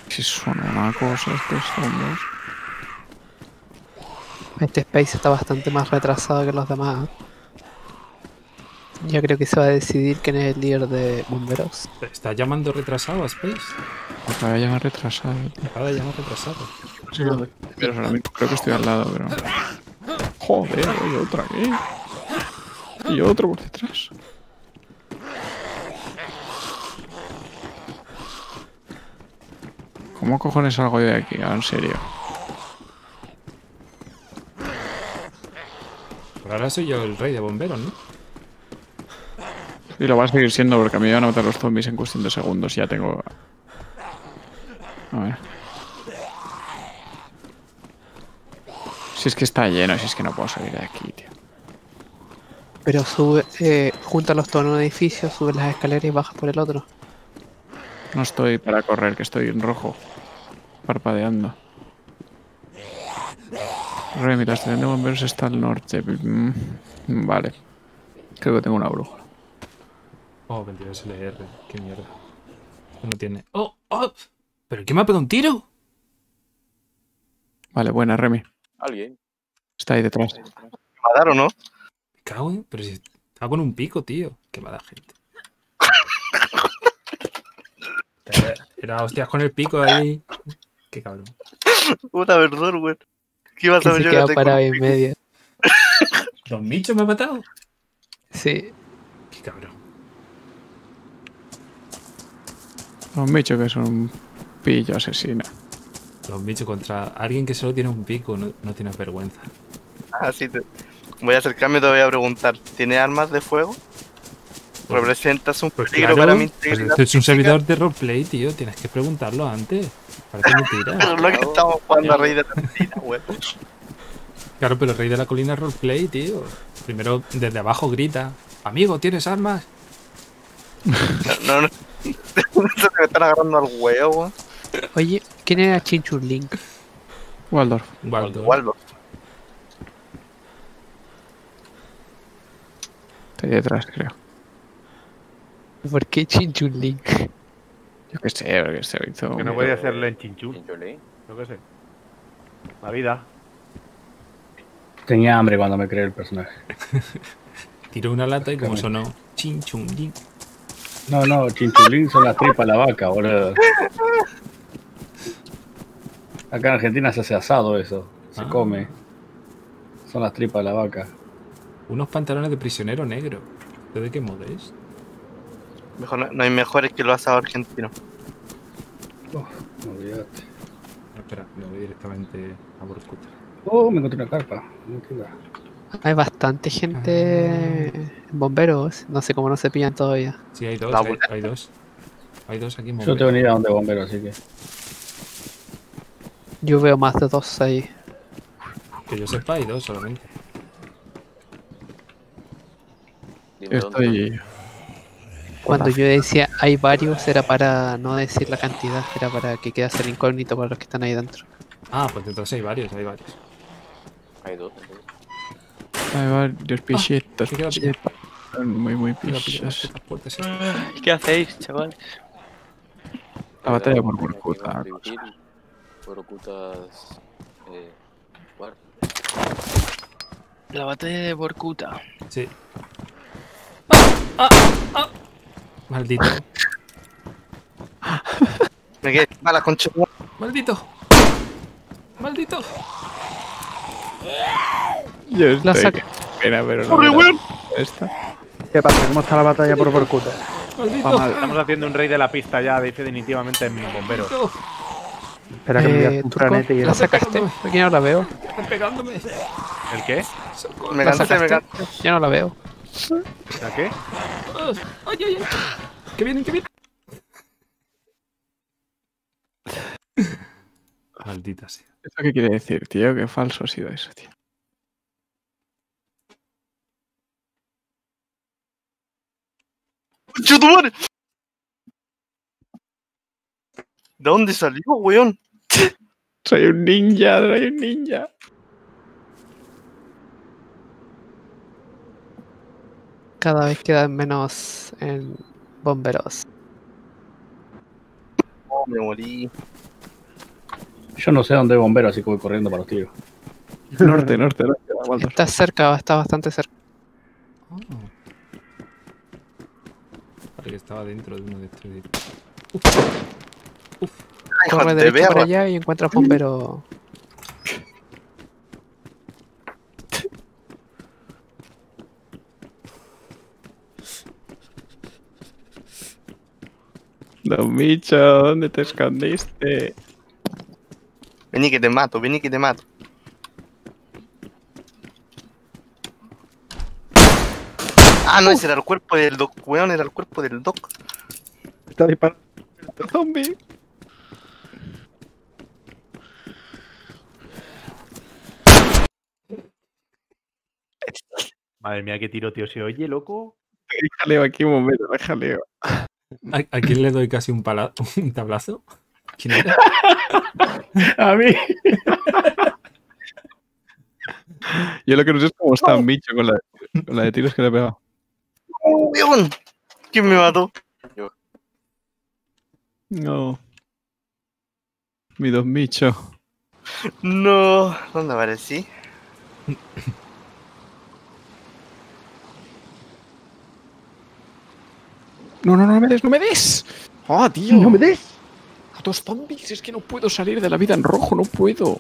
F: Si son una cosa estos zombies.
G: Este Space está bastante más retrasado que los demás. Yo creo que se va a decidir quién es el líder de bomberos.
B: ¿Te ¿Estás llamando retrasado a Space?
F: Me acaba de llamar retrasado.
B: Acaba de llamar retrasado.
F: Pero ahora mismo creo que estoy al lado, pero. Joder, hay otra aquí. Y otro por detrás. ¿Cómo cojones salgo yo de aquí? En serio.
B: Ahora soy yo el rey de bomberos, ¿no?
F: Y lo va a seguir siendo porque a mí me van a matar los zombies en cuestión de segundos. Ya tengo. A ver. Si es que está lleno, si es que no puedo salir de aquí, tío.
G: Pero sube, eh, júntalos todos en un edificio, sube las escaleras y baja por el otro.
F: No estoy para correr, que estoy en rojo. parpadeando. Remy, la estación de bomberos está al norte. Mm, Vale. Creo que tengo una brújula.
B: Oh, 22 LR. Qué mierda. No tiene. ¡Oh! ¡Oh! ¿Pero quién me ha pegado un tiro?
F: Vale, buena, Remy.
D: Alguien.
F: Está ahí detrás.
H: ¿Matar o no?
B: Me cago en. Pero si está con un pico, tío. Qué mala gente. <laughs> Era- hostias con el pico ahí. Qué cabrón.
H: Puta verdad, güey. ¿Qué ibas
G: Que
H: a
G: se
H: ver yo
G: queda parado en medio. <laughs>
B: ¿Don Micho me ha matado?
G: Sí.
B: Qué cabrón.
F: Hemos dicho que es un pillo asesino.
B: Don Micho contra alguien que solo tiene un pico. No, no tienes vergüenza.
H: Ah, sí. te- Voy a acercarme y te voy a preguntar. ¿Tiene armas de fuego? ¿Representas un
B: Pues
H: peligro
B: claro,
H: para mi
B: pues
H: integridad?
B: es un servidor de roleplay, tío. Tienes que preguntarlo antes. Parece mentira. <laughs>
H: Pero es que estamos jugando a Rey de la Piscina, güey.
B: Claro, pero Rey de la Colina es roleplay, tío. Primero desde abajo grita. Amigo, ¿tienes armas?
H: No, no. <laughs> Se me están agarrando al huevo, güey.
G: Oye, ¿quién era Chinchurlink?
F: Waldorf.
B: Waldo.
H: Waldo.
F: Está ahí detrás, creo.
G: ¿Por qué Chinchurlink?
F: Yo qué sé, porque se hizo.
C: Que no podía hacerle en.
D: Chinchulín.
C: Yo qué sé. La vida.
I: Tenía hambre cuando me creé el personaje. <laughs>
B: Tiró una lata y como sonó. Chin chun lin.
I: No, no, chinchulín son las tripas de la vaca, boludo. Acá en Argentina se hace asado eso. Se
B: Ah.
I: come. Son las tripas de la vaca.
B: Unos pantalones de prisionero negro. ¿De de qué modo es?
H: Mejor, no, no hay mejores que los asados argentinos.
I: No olvidate.
B: No, espera, me voy directamente a Borkuta.
I: Oh, me encontré una carpa.
G: Hay bastante gente en bomberos. No sé cómo no se pillan todavía.
B: Sí, hay dos, hay, dos. Hay dos aquí en
I: Yo tengo ni idea dónde bombero, así que.
G: Yo veo más de dos ahí.
B: Que yo sepa, hay dos solamente.
F: Estoy.
G: Cuando yo decía hay varios, era para no decir la cantidad, era para que quedase el incógnito para los que están ahí dentro.
B: Ah, pues entonces hay varios, hay varios.
D: Hay dos.
F: Hay varios pichitos.
B: pillado.
F: pichitos, Muy, muy
B: sí.
H: ¿Qué hacéis, chaval?
F: La batalla por
D: Aquí
F: Vorkuta.
D: va a escribir Vorkutas. Eh.
E: La batalla de Borkuta.
B: Sí. ¡Ah! ¡Ah! ¡Ah! Maldito.
H: Me quedé mala concha.
B: Maldito. Maldito.
F: Yo
G: La saca.
F: Pena, pero no.
H: ¡Corre,
F: me
H: weón!
F: Esta.
A: ¿Qué pasa? ¿Cómo está la batalla por Borkuta?
B: Maldito.
F: Mal.
C: Estamos haciendo un rey de la pista ya, definitivamente en bomberos.
B: Maldito.
A: Espera que me voy a
G: Eh,
A: un
G: Turco,
A: planeta y
G: ¿La
A: el...
G: sacaste? Aquí no la veo.
B: Están pegándome.
C: ¿El qué?
H: Me
G: ¿La
H: cansé, me.
G: Ya no la veo.
C: ¿El qué?
B: ¡Ay, ay, ay! ¡Que vienen, que vienen! Maldita sea.
F: ¿Eso qué quiere decir, tío? Qué falso ha sido eso, tío.
H: ¡Concha tu madre! ¿De dónde salió, weón?
F: Soy un ninja, soy un ninja.
G: Cada vez quedan menos en bomberos.
H: Oh, me morí.
I: Yo no sé dónde hay bombero, así que voy corriendo para los tiros.
F: Norte, norte, norte.
G: Está cerca, está bastante cerca.
B: Oh. Vale, que estaba dentro de uno de estos. edificios.
H: Ay,
G: Corre derecho para allá y encuentras bombero.
F: Don Micho, ¿dónde te escondiste?
H: Vení que te mato, vení que te mato. Ah, no, ese era el cuerpo del doc, weón, era el cuerpo del doc.
F: Está disparando. Zombie.
C: Madre mía, qué tiro, tío. ¿Se oye, loco?
F: Déjale aquí un momento, déjale.
B: ¿A, a quién le doy casi un, pala- <laughs> un tablazo? ¿Quién era?
I: A mí.
F: Yo lo que no sé es cómo está Micho con la, con la de tiros que le he pegado.
H: ¿Quién me mató?
F: No. Mi dos Micho.
H: No. ¿Dónde aparecí? <laughs>
F: No, no, no me des, no me des. Ah, tío.
A: ¡No me des!
F: Putos zombies, es que no puedo salir de la vida en rojo, no puedo.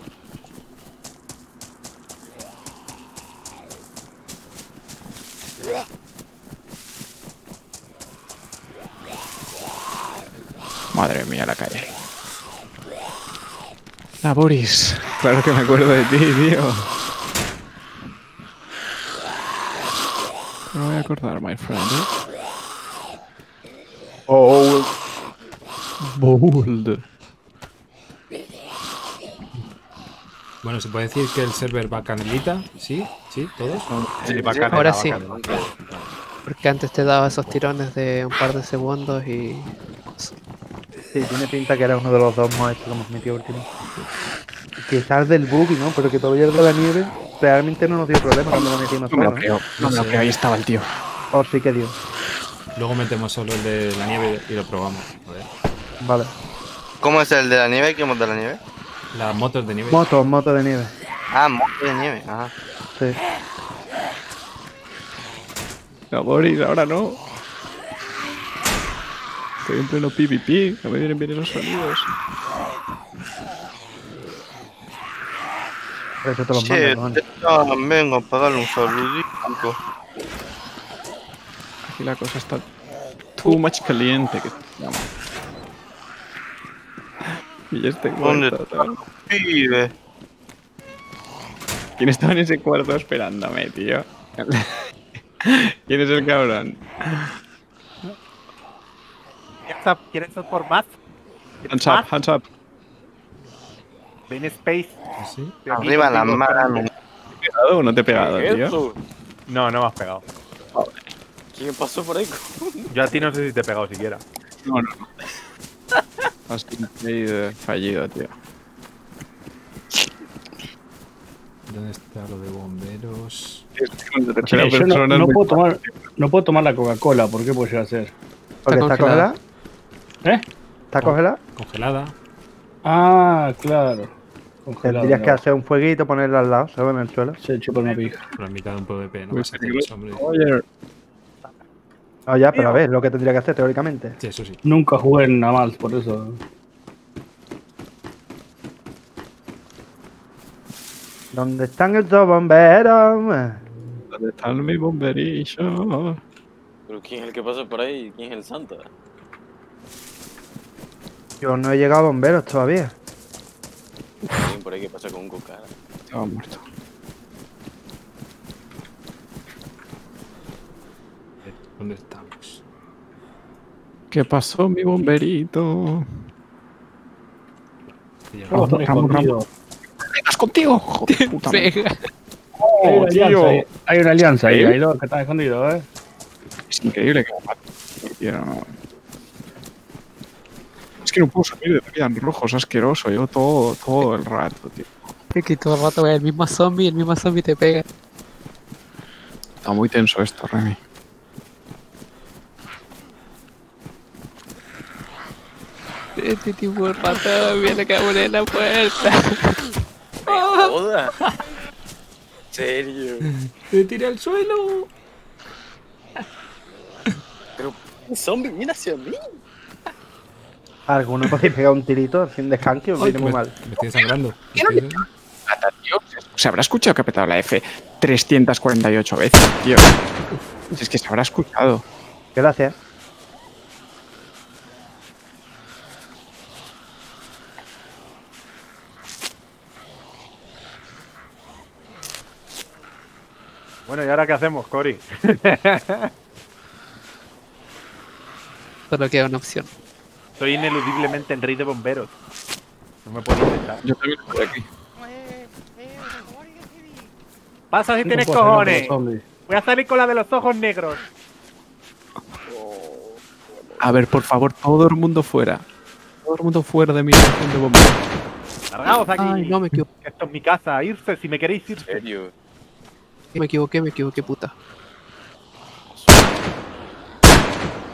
F: Madre mía, la calle. La Boris. Claro que me acuerdo de ti, tío. Me voy a acordar, my friend. ¿eh?
C: Oh,
F: Bold.
B: Bueno, ¿se puede decir que el server va canelita? ¿Sí? ¿Sí? ¿Todos?
C: sí, bacana,
G: Ahora sí. Porque antes te daba esos tirones de un par de segundos y.
A: Sí, tiene pinta que era uno de los dos más que hemos metido último. Quizás del buggy, ¿no? Pero que todavía el de la nieve realmente no nos dio problema cuando lo metimos
F: No me lo
A: solo, ¿no?
F: creo, no me lo creo, ahí estaba el tío.
A: Oh, sí que dio.
B: Luego metemos solo el de la nieve y lo probamos. A ver.
A: Vale.
H: ¿Cómo es el de la nieve? ¿Quién es de la nieve?
B: Las motos de nieve.
A: Moto, moto de nieve.
H: Ah, moto de nieve. Ajá.
A: Sí.
F: No, Boris, ahora no. Estoy en pleno PvP, no me vienen bien esos sonidos.
A: Te los mando,
H: ustedes vengo a pagarle un saludito.
F: Aquí la cosa está too much caliente. Que... Y tal.
H: Pibe.
F: ¿Quién estaba en ese cuarto esperándome, tío? <laughs> ¿Quién es el cabrón?
C: ¿Quieres ir por más?
F: Hands up, hands up.
C: Ven Space.
B: ¿Sí?
C: Estoy aquí
H: Arriba la mano.
F: ¿Te he pegado o no te he pegado,
D: ¿Qué es
F: tío?
C: No, no me has pegado.
D: ¿Quién pasó por ahí? <laughs>
C: Yo a ti no sé si te he pegado siquiera.
F: No, no, no. <laughs> Has caído fallido, tío.
B: ¿Dónde está lo de bomberos?
I: Yo no, no puedo tomar, no puedo tomar la Coca-Cola, ¿por qué puede llegar a ser?
A: Porque está
G: congelada.
A: congelada.
I: ¿Eh?
A: ¿Está congelada?
B: Congelada.
I: Ah, claro. Congelado,
A: Tendrías que hacer un fueguito, ponerla al lado, ¿sabes? En el suelo.
I: Se chupa una pija.
B: Por la mitad de un PvP, no
F: Pues
B: pasa que los hombres.
F: Oye,
A: Ah, ya, pero a ver, lo que tendría que hacer teóricamente.
B: Sí, eso sí.
I: Nunca jugué en nada más, por eso.
A: ¿Dónde están estos bomberos?
F: ¿dónde están mis bomberillos?
D: ¿Pero quién es el que pasa por ahí? ¿Quién es el Santa?
A: Yo no he llegado a bomberos todavía.
D: Alguien por ahí que pasa con un coca.
F: Estaba muerto.
B: ¿Dónde estamos?
F: ¿Qué pasó, mi bomberito?
I: Oh, escondidos.
F: ¿Estás contigo? Joder, puta madre.
G: Pega.
I: Hay una alianza
F: tío.
I: hay una alianza ahí,
F: ¿Eh?
I: hay dos que están escondidos, ¿eh?
F: Es increíble que. Es que no puedo salir de en rojo, es asqueroso. Yo todo, todo el rato, tío.
G: Es que todo el rato el mismo zombie, el mismo zombie te pega.
F: Está muy tenso esto, Remy.
G: Este tipo de ratón viene que abrir la puerta.
D: ¡Joda! ¿Serio?
B: ¡Te tiré al suelo!
D: Pero un zombie viene hacia mí.
A: Alguno podéis pegar un tirito sin descanso,
B: Ay,
A: viene muy
B: me,
A: mal.
B: me estoy sangrando.
F: Se habrá escuchado que ha petado la F 348 veces, tío. Si es que se habrá escuchado.
A: Gracias.
C: Bueno, ¿y ahora qué hacemos, Cory?
G: Solo queda una opción.
C: Soy ineludiblemente el rey de bomberos. No me puedo intentar.
F: Yo también estoy aquí.
C: Pasa si
I: No
C: tienes cojones. Voy a salir con la de los ojos negros.
F: A ver, por favor, todo el mundo fuera. todo el mundo fuera de mi estación de bomberos.
C: Largaos aquí.
G: Ay, no me
C: Esto es mi casa. Irse si me queréis irse.
D: ¿En serio?
G: Me equivoqué, me equivoqué, puta.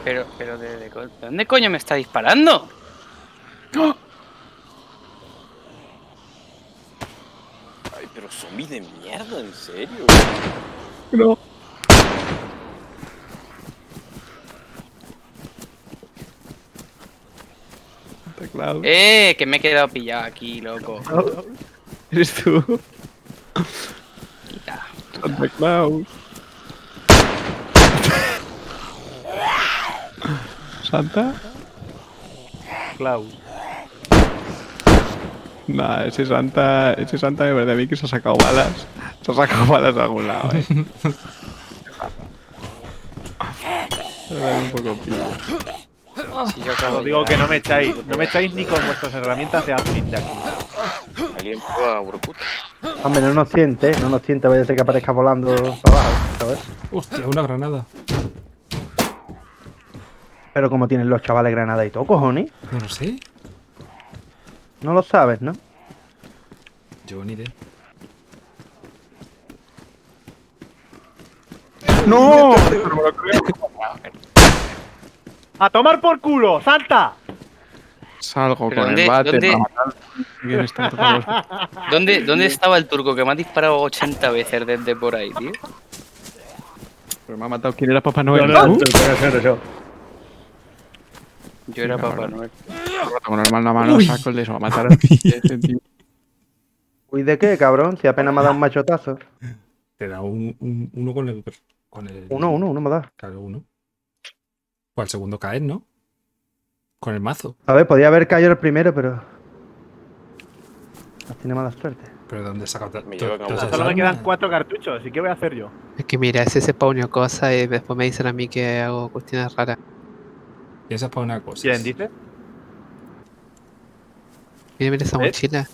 J: Pero, pero, ¿de, de co- ¿de dónde coño me está disparando? <gasps>
D: Ay, pero zombie de mierda, ¿en serio?
F: No. Teclado.
J: Eh, que me he quedado pillado aquí, loco. <laughs>
F: ¿Eres tú?
J: Quita.
F: Santa Claus. ¿Santa?
C: Klaus.
F: Nah, ese Santa, ese Santa me parece a mí que se ha sacado balas. Se ha sacado balas de algún lado, eh. Me da un poco pillo.
J: Si yo de
C: digo que no me echáis. No me echáis ni con vuestras herramientas de admin de aquí.
D: ¿Alguien prueba Urkuta?
A: Hombre, no nos siente, no nos siente, vaya a ser que aparezca volando para abajo, ¿sabes?
B: Hostia, una granada.
A: Pero como tienen los chavales granada y todo, cojones,
B: No lo sé.
A: no lo sabes, ¿no?
B: Yo ni idea.
A: ¡No!
C: ¡A tomar por culo! ¡Salta!
F: Salgo
J: ¿Pero
F: con
J: dónde-
F: el bate
J: dónde-
F: para matar. ¿Quién está tocando los- <laughs>
J: ¿Dónde, ¿Dónde estaba el turco que me ha disparado 80 veces desde por ahí, tío?
F: Pero me ha matado. ¿Quién era Papá
I: No,
F: Noel?
I: no, no, no.
J: Yo era Papá. Noel.
F: Con mal en la mano
B: Uy.
F: saco el de eso. Va a matar a ese tío. <laughs>
A: ¿Uy de qué, cabrón? Si apenas me ha dado un machotazo.
B: Te da un, un- uno con el. Con el
A: Uno, uno, uno me da.
B: Claro, uno. Pues al segundo caer, ¿no? Con el mazo.
A: A ver, podía haber caído el primero, pero. Tenido mala suerte.
B: Pero ¿de dónde esas
C: Solo me quedan cuatro cartuchos. ¿Y qué voy a hacer yo?
G: Es que mira, ese se spawneo cosas y después me dicen a mí que hago cuestiones raras.
B: Piensas para una cosa.
C: ¿Quién dice?
G: Mira, mira esa
C: ¿Eh?
G: mochila.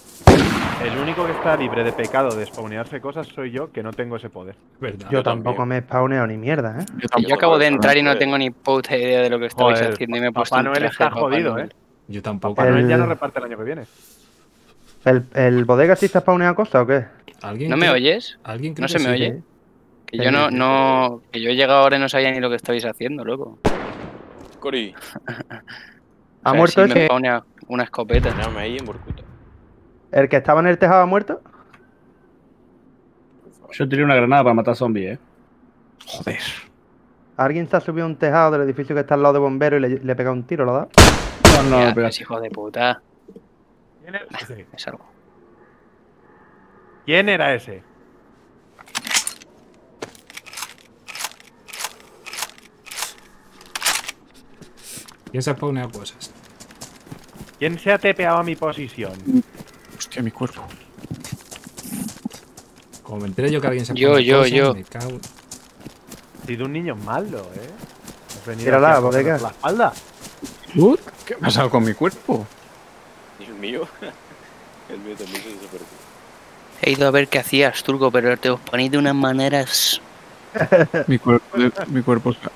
C: El único que está libre de pecado de spawnearse cosas soy yo, que no tengo ese poder.
B: ¿Verdad?
A: Yo tampoco me he spawneo ni mierda, ¿eh?
F: Yo
J: acabo de entrar y no tengo ni puta idea de lo que estabais
C: Joder,
J: haciendo y me he puesto
C: Papá Noel está
J: Papá
C: jodido,
J: Noel.
C: ¿eh?
B: Yo tampoco.
C: Papá Noel ya
A: El-
C: no reparte el año que viene.
A: ¿El, el bodega sí está spawneado cosas o qué?
B: ¿Alguien
J: ¿No me oyes?
B: ¿Alguien cree
J: ¿No se me
B: sí?
J: oye? Que yo no, no, que yo he llegado ahora y no sabía ni lo que estabais haciendo, loco.
D: Cori, <laughs>
A: ¿Ha
J: O sea,
A: muerto
J: sí me
A: ese?
J: una escopeta.
D: llame ahí en.
A: ¿El que estaba en el tejado ha muerto?
I: Yo tiré una granada para matar zombies, eh.
F: Joder.
A: ¿Alguien se ha subido a un tejado del edificio que está al lado de bombero y le, le ha pegado un tiro, lo da?
I: No, no, pero
J: es hijo de puta.
C: ¿Quién era ese?
J: Me salgo.
C: ¿Quién era ese?
B: ¿Quién se ha spawneado cosas?
C: ¿Quién se ha tepeado a mi posición?
F: Hostia, mi cuerpo.
B: Como me enteré yo que alguien se ha
J: Yo, yo,
B: cosas,
J: yo.
B: Me cago...
C: sido un niño malo, ¿eh? Has venido
A: Tírala,
C: aquí a la espalda.
F: ¿Qué ha pasado con mi cuerpo?
D: ¿Y el mío? <laughs> el mío también se desapareció.
J: He ido a ver qué hacías, turco, pero te os ponéis de unas maneras.
F: Mi cuerpo. mi cuerpo. está-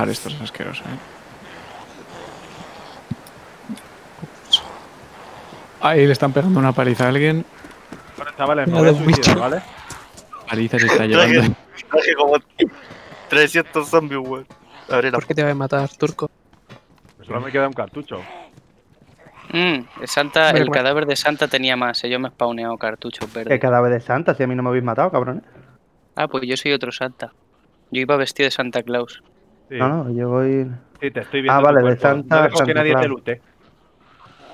F: Dejar esto es asqueroso, eh. Ahí le están pegando una paliza a alguien.
C: Bueno, chavales, me voy a
G: bicho.
C: ¿vale?
F: Paliza se está llevando.
H: traje como 300 zombies, weón.
G: ¿Por qué te voy a matar, turco?
C: Solo me queda un cartucho.
J: Mm, el Santa, el
G: bueno.
J: cadáver de Santa tenía más, eh, yo me he spawneado cartuchos
A: ¿Qué
J: verdes.
A: cadáver de Santa? Si a mí no me habéis matado, cabrones.
J: Ah, pues yo soy otro Santa. Yo iba vestido de Santa Claus.
C: Sí,
A: No, no, yo voy.
C: sí, te estoy viendo.
A: Ah, vale, de. Santa
C: No dejo que nadie te lute.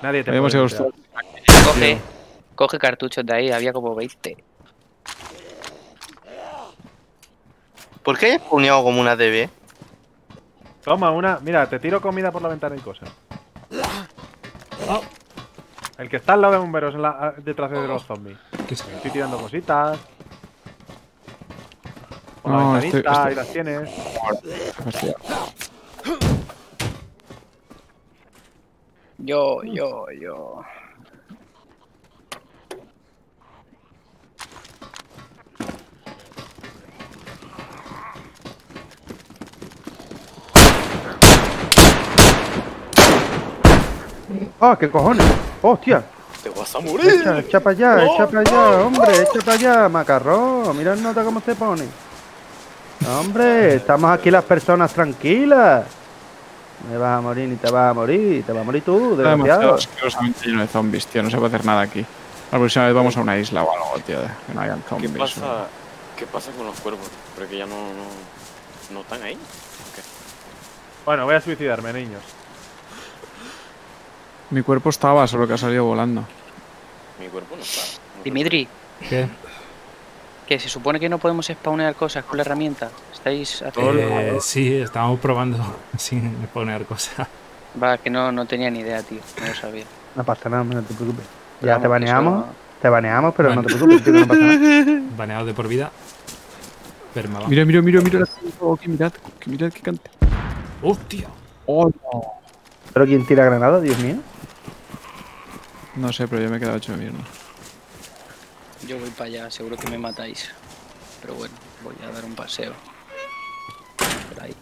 C: Nadie te
F: Habíamos
C: puede
F: ido
C: lutear.
J: Coge, coge cartuchos de ahí, había como 20.
H: ¿Por qué hay puñado como una DB?
C: Toma una. Mira, te tiro comida por la ventana y cosas. El que está al lado de bomberos en la- detrás de los zombies. Estoy tirando cositas. Con
F: no,
C: la
F: estoy, estoy...
C: y las tienes.
F: Hostia.
J: Yo, yo, yo.
A: ¡Ah, qué cojones! ¡Hostia!
D: ¡Te vas a morir!
A: Echa, para allá, echa para allá, hombre, echa para allá, macarrón. Mira el nota cómo se pone. Hombre, estamos aquí las personas tranquilas. Me vas a morir ni te vas a morir, te vas a morir tú, desgraciado.
F: asquerosamente lleno de zombies, tío. No se puede hacer nada aquí. La próxima vez vamos a una isla o algo, tío. Que no hayan
D: ¿Qué
F: zombies.
D: pasa, ¿Qué pasa con los cuervos? Porque ya no, no, no están ahí. ¿O qué?
C: Bueno, voy a suicidarme, niños.
F: Mi cuerpo estaba, solo que ha salido volando.
D: Mi cuerpo no está. no
J: Dimitri,
B: ¿Qué?
J: Que se supone que no podemos spawnear cosas con la herramienta. ¿Estáis haciendo
B: Eh, sí, estábamos probando <laughs> sin poner cosas.
J: Va, que no, no tenía ni idea, tío. No lo sabía.
A: No pasa nada, no te preocupes.
J: Pero
A: Ya te
J: vamos,
A: baneamos,
J: eso-
A: te baneamos, pero no te preocupes, tío, no pasa nada. <laughs>
B: Baneado de por vida. Permaba.
F: Mira, mira, mira, mira. Oh, que mirad, que mirad que cante.
B: ¡Hostia!
F: Oh, no.
A: ¿Pero quién tira granada, Dios mío?
F: No sé, pero yo me he quedado hecho de mierda.
J: Yo voy para allá, seguro que me matáis. Pero bueno, voy a dar un paseo. Por ahí.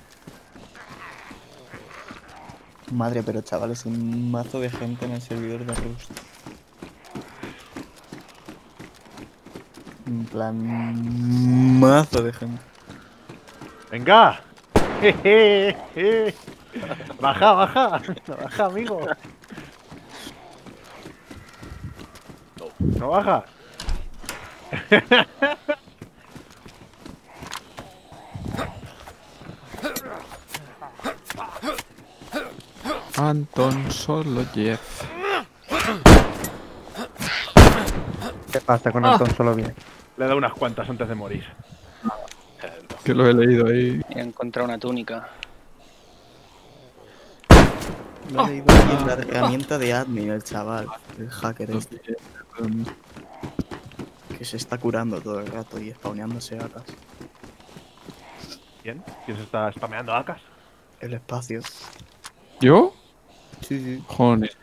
E: Madre, pero chavales, un mazo de gente en el servidor de Rust. En plan. Mazo de gente.
C: ¡Venga! <laughs> Baja, baja. Baja, amigo. No baja.
F: Anton solo Jeff.
A: ¿Qué pasa con Anton solo bien?
C: Le he dado unas cuantas antes de morir.
F: Que lo he leído ahí.
J: He encontrado una túnica.
E: Lo he leído aquí en la herramienta de admin, el chaval, el hacker este, que se está curando todo el rato y spawneándose acas.
C: ¿Quién? ¿Quién se está spameando acas?
E: El espacio.
F: ¿Yo?
E: Sí, sí.
F: Joder,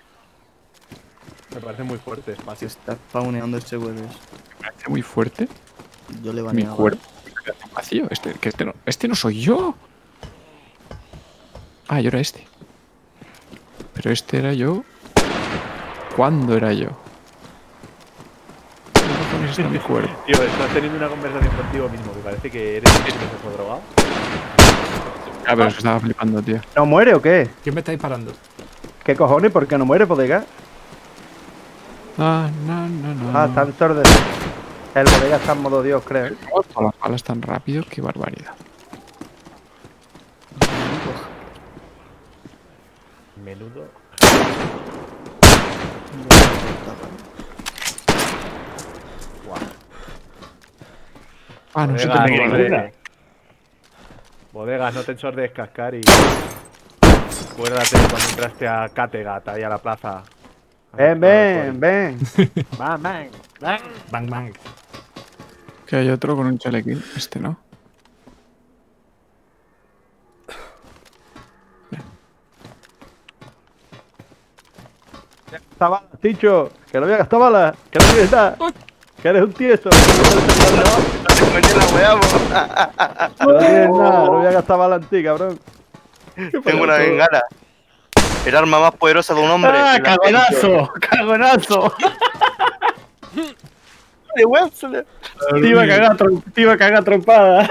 C: Me parece muy fuerte,
E: Se
C: espacio.
E: está spawneando este hueves.
F: me parece muy fuerte.
E: Yo le
F: Mi
E: baneaba.
F: cuerpo. Vacío. Este, que este, no, este no soy yo. Ah, yo era este. Pero este era yo. ¿Cuándo era yo? ¿Qué cojones está mi cuerpo? <laughs>
C: Tío, estás teniendo una conversación contigo mismo que parece que eres el que se fue drogado.
F: Ah, pero es que estaba flipando, tío.
A: ¿No muere o qué?
B: ¿Quién me está disparando?
A: ¿Qué cojones? ¿Por qué no muere, bodega?
F: Ah, no, no, no.
A: Ah, está en sorde. El bodega está en modo Dios, creo.
F: Todas las balas tan rápido, qué barbaridad.
C: Menudo.
F: Ah, no sé
C: Bodegas,
F: tengo
C: hombre.
F: bala.
C: Bodegas, no te ensordes cascar y. Acuérdate cuando entraste a Kattegat, ahí a la plaza.
A: Ven, ven, ven. <laughs>
C: Bang, bang, bang.
B: Bang, bang.
F: Que hay otro con un chalequín. Este no.
A: Gasta balas, Ticho. Que no voy a gastar balas. Que no tienes nada. Que eres un tieso.
H: Coño, la weá, po.
A: no tienes nada. No voy a gastar balas en ti, cabrón.
H: Tengo una bengala. El arma más poderosa de un hombre.
I: ¡Ah,
H: La-
I: cagonazo! ¡Cagonazo!
H: De <laughs> <laughs> le-
I: Te iba a cagar, trom- te iba a cagar trompada.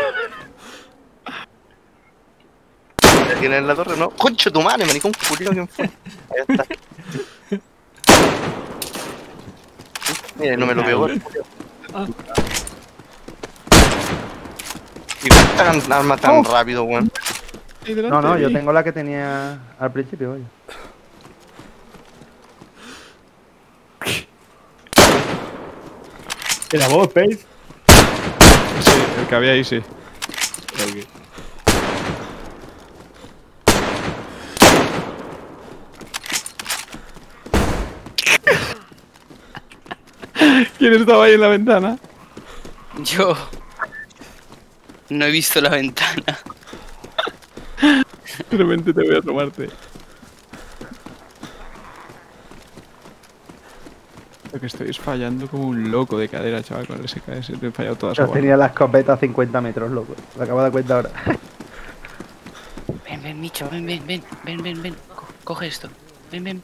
H: Ya tiene en la torre, ¿no? Concho tu madre, maricón, culiao, ¿quién fue? Ahí está. <laughs> Mira, no me lo culiao. ¿Y por qué armas tan rápido, weón?
A: No, no, yo tengo la que tenía al principio, oye.
I: ¿Era vos, Space?
F: Sí, el que había ahí sí. ¿Quién estaba ahí en la ventana?
J: Yo no he visto la ventana. <laughs>
F: De repente te voy a tomarte. Lo que estoy es fallando como un loco de cadera, chaval, con el SKS. Te he fallado todas las
A: tenía la escopeta a 50 metros, loco. Me acabo de dar cuenta ahora. <laughs>
J: Ven, ven, Micho, ven, ven, ven, ven, ven, ven. Co- Coge esto. Ven, ven.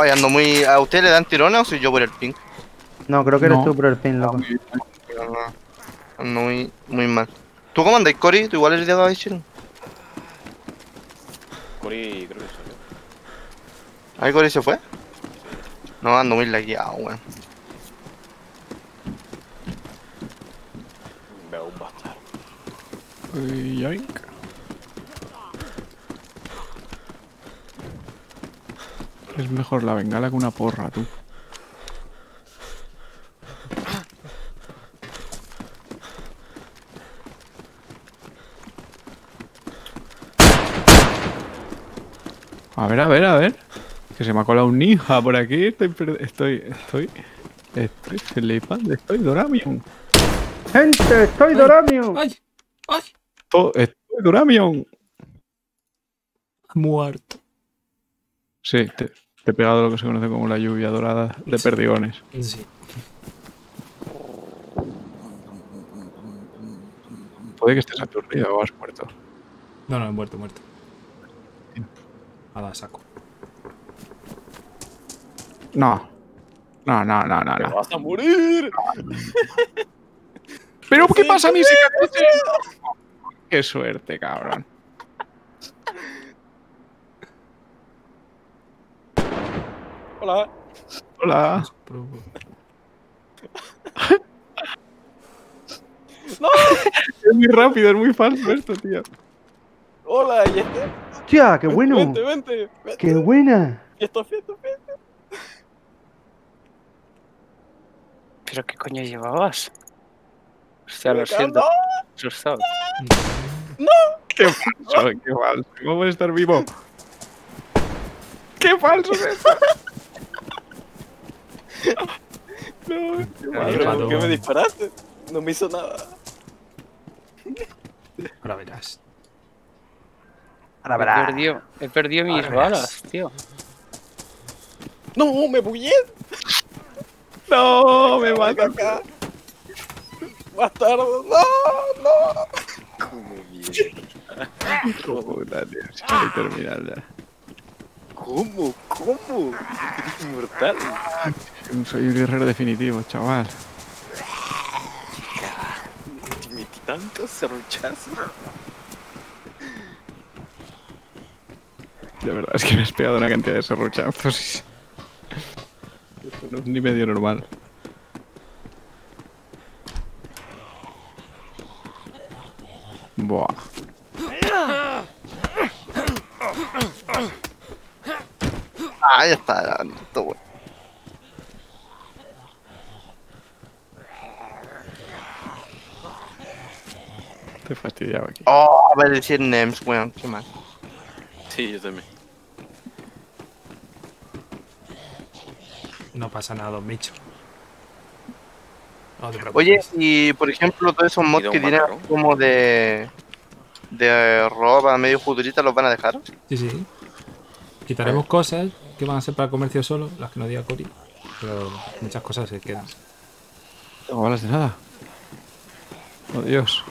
H: Ay, ando muy. ¿A usted le dan tirones o soy yo por el ping?
A: No, creo que eres
F: No.
A: tú por el pin, loco.
H: Ando muy, muy mal. ¿Tú cómo andas, Cory? ¿Tú igual eres de Gavachiro?
D: Cory creo que salió.
H: ¿Ahí Cory se fue? No, ando muy lagueado, weón.
D: Veo un bastardo.
F: Uy, yoink. Es mejor la bengala que una porra, tú. A ver, a ver, a ver. Que se me ha colado un ninja por aquí. Estoy, estoy, estoy, estoy flipando. Estoy Doramion.
A: ¡Gente, estoy Doramio!
B: ¡Ay! ¡Ay!
F: To- Estoy Doramion.
B: Muerto.
F: Sí, te, te he pegado lo que se conoce como la lluvia dorada de perdigones.
B: Sí.
F: Puede que estés aturdido o has muerto.
B: No, no, he muerto, muerto. Nada, saco.
F: No. No, no, no, no,
D: ¡Te
F: no.
D: vas a morir! <laughs>
F: ¿Pero qué pasa a mi cicatrices? Qué suerte, cabrón.
D: Hola.
F: Hola. <laughs>
B: Pero- <laughs>
F: Es muy rápido, es muy falso esto, tío.
D: Hola, y este.
A: ¡Hostia, qué bueno!
D: Vente, vente. vente.
A: ¡Qué buena!
D: Esto, esto, esto.
J: ¿Pero qué coño llevabas? Hostia, lo
D: Me
J: siento.
D: calma.
J: Asustado.
F: Qué falso, qué falso. ¿Cómo puedes estar vivo? ¡Qué falso es esto! <laughs>
D: No, pero
B: paró.
D: ¿por qué me disparaste? No me hizo nada.
B: Ahora verás.
A: Ahora
J: He perdido, he perdido mis balas, tío.
D: No, me bugué. <laughs>
F: No, me mata.
D: acá. Bastardo. No, no. Como mierda.
F: No hay terminal ya.
D: ¿Cómo? ¿Cómo? Eres inmortal.
F: Soy un guerrero definitivo, chaval.
D: Metí tanto serruchazo.
F: De verdad, es que me has pegado una cantidad de serruchazos. <laughs> y- Esto no es ni medio normal. Buah.
H: Ah, ya está, todo bueno.
F: Te he fastidiado aquí.
H: Oh, a ver decir names, weón, qué mal.
D: Sí, yo también.
B: No pasa nada, don Micho. No te preocupes.
H: Oye, y por ejemplo, todos esos mods que tienen como de. de ropa medio futurista, ¿los van a dejar?
B: Sí, sí. Quitaremos cosas que van a ser para el comercio solo, las que no diga Cory. Pero muchas cosas se quedan.
F: tengo balas de nada. Oh, Dios.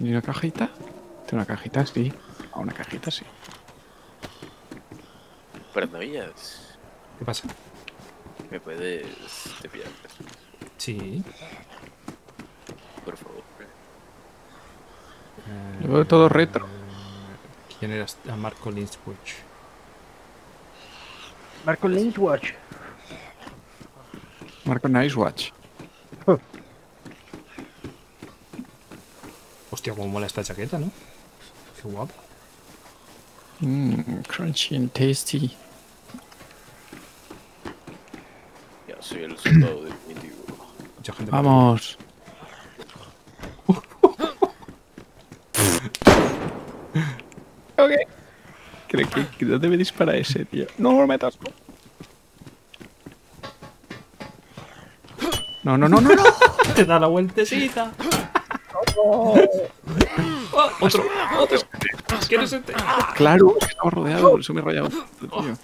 F: ¿Y una cajita? ¿Tengo una cajita? Sí. Ah, una cajita, sí.
D: Paranoias.
B: ¿Qué pasa?
D: ¿Me puedes cepillar?
B: Sí.
D: Por favor.
B: Eh,
F: veo todo retro.
B: ¿Quién era? A Marco Lynchwich.
A: Marco Lynchwatch.
F: Marco Nice Watch. <laughs>
B: Hostia, cómo mola esta chaqueta, ¿no? Qué guapo.
F: Mmm, crunchy and tasty.
D: Ya soy el soldado definitivo.
B: Mucha gente.
F: Vamos. <laughs> ok. Creo que, que no debe disparar ese, tío. No lo metas. No, no, no, no, no. <laughs>
B: Te da la vueltecita. <laughs> Oh, otro, otro. ¿Quieres este?
F: Claro, estaba rodeado, por eso me he rayado. Tío.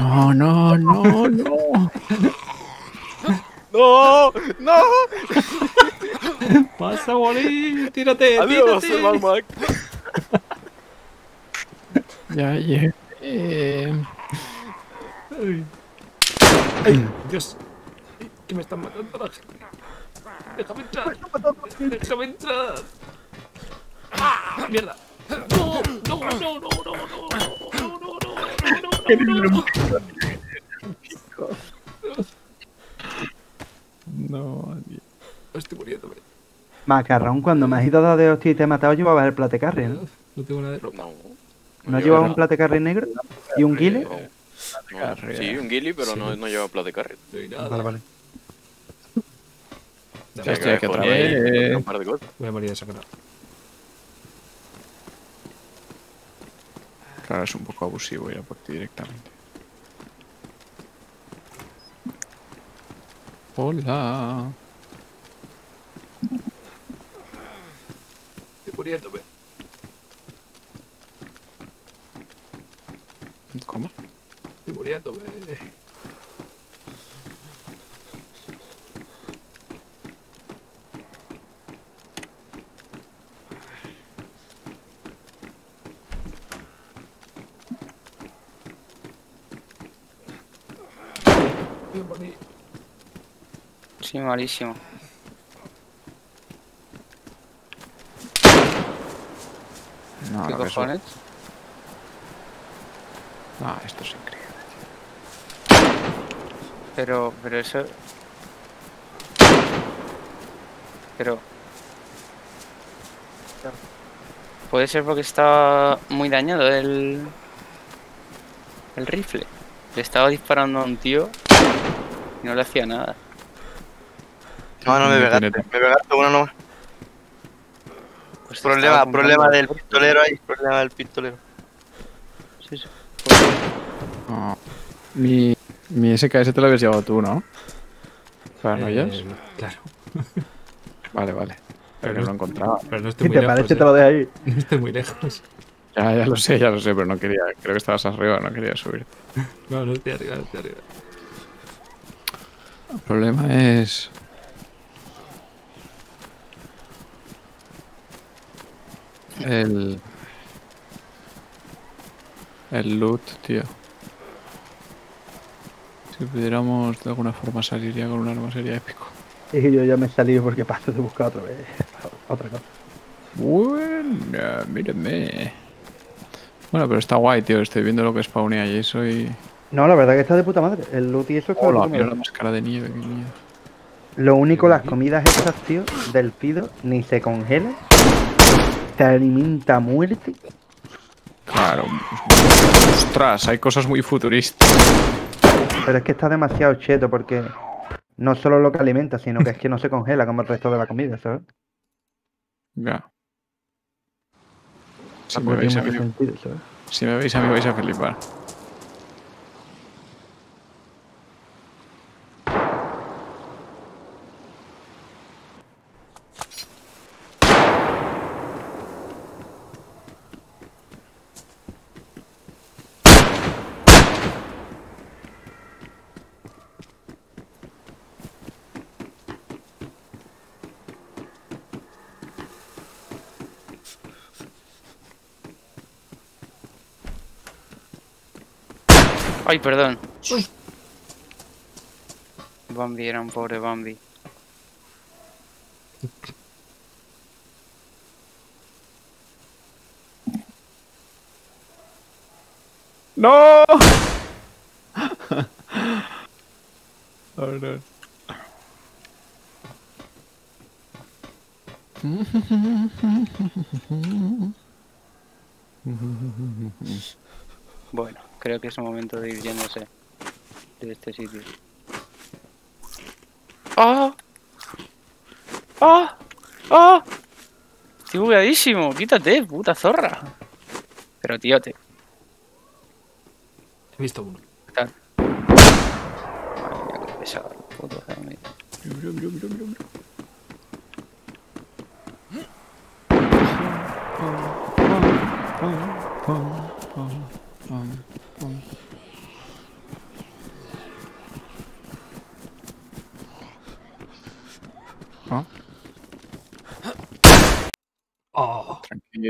F: No, no, no, no.
D: ¡No! ¡No!
B: Vas a morir. Tírate,
D: Adiós,
B: tírate.
D: hermano Mac.
F: Ya llegué. Eh,
B: Ay. Ay, Dios. Que me están matando la gente. Déjame entrar. Déjame entrar. ¡Mierda! ¡No! ¡No, no, no, no, no! ¡No, no, no, no, no, no, no!
F: no, tío.
B: Estoy muriéndome.
A: Macarrón, cuando me has ido a de hostia y te he matado, llevabas el platecarri, ¿no?
B: No tengo nada de ropa.
D: No.
A: ¿No llevabas un platecarri negro? ¿Y un guile?
D: No. No, sí, un guili, pero no, no lleva
B: nada.
A: Vale, vale.
F: Ya estoy aquí otra vez.
D: Un par de cosas.
B: Voy a morir de sangrar.
F: Claro, es un poco abusivo ir a por ti directamente. Hola.
B: Estoy muriéndome.
F: ¿Cómo?
B: Estoy muriéndome. Voy a morir.
J: Sí, malísimo.
F: No,
J: ¿Qué cojones?
F: Ah, esto es increíble.
J: Pero, pero eso... Pero... Puede ser porque estaba muy dañado el... El rifle. Le estaba disparando a un tío y no le hacía nada.
H: No, no me pegaste. Me pegaste uno nomás.
J: Pues
H: Problema, problema del pistolero ahí. Problema del pistolero.
J: Sí, sí.
F: No. Mi, mi SKS te lo habías llevado tú, ¿no? ¿Paranoias?
B: Eh, claro. <laughs>
F: Vale, vale. Pero
B: Pero
F: no lo encontraba.
B: Pero no estoy muy
A: te
B: lejos.
A: parece,
B: eh.
A: te lo dejo ahí. <laughs>
B: No estoy muy lejos.
F: Ya, ya lo sé, ya lo sé, pero no quería. Creo que estabas arriba, no quería subir. <laughs>
B: No, no estoy arriba, no estoy arriba.
F: El problema es. El. El loot, tío. Si pudiéramos de alguna forma salir ya con un arma sería épico.
A: Y yo ya me he salido porque paso de buscar otra vez. <laughs> Otra cosa.
F: Bueno, mírenme. Bueno, pero está guay, tío. Estoy viendo lo que spawnea y eso y.
A: No, la verdad que está de puta madre. El loot y eso está de
F: Hola,
A: puta
F: mira
A: madre.
F: la máscara de nieve, miedo.
A: Lo único, las comidas estas, tío, del pido, ni se congela. Se alimenta a muerte.
F: Claro. Ostras, hay cosas muy futuristas.
A: Pero es que está demasiado cheto porque no solo lo que alimenta, sino que es que no se congela como el resto de la comida, ¿sabes?
F: Ya. Si me, veis a mí,
A: mucho sentido, ¿sabes?
F: si me veis a mí vais a flipar.
J: Ay, perdón. Bambi era un pobre Bambi.
F: ¡No! <laughs> Oh, <laughs> no.
J: Bueno, creo que es el momento de ir yéndose de este sitio. ¡Ah! ¡Ah! ¡Ah! Estoy bugueadísimo, quítate, puta zorra. Pero tío, te.
B: He visto uno.
J: Mía, qué pesado, puto.
F: ¿No?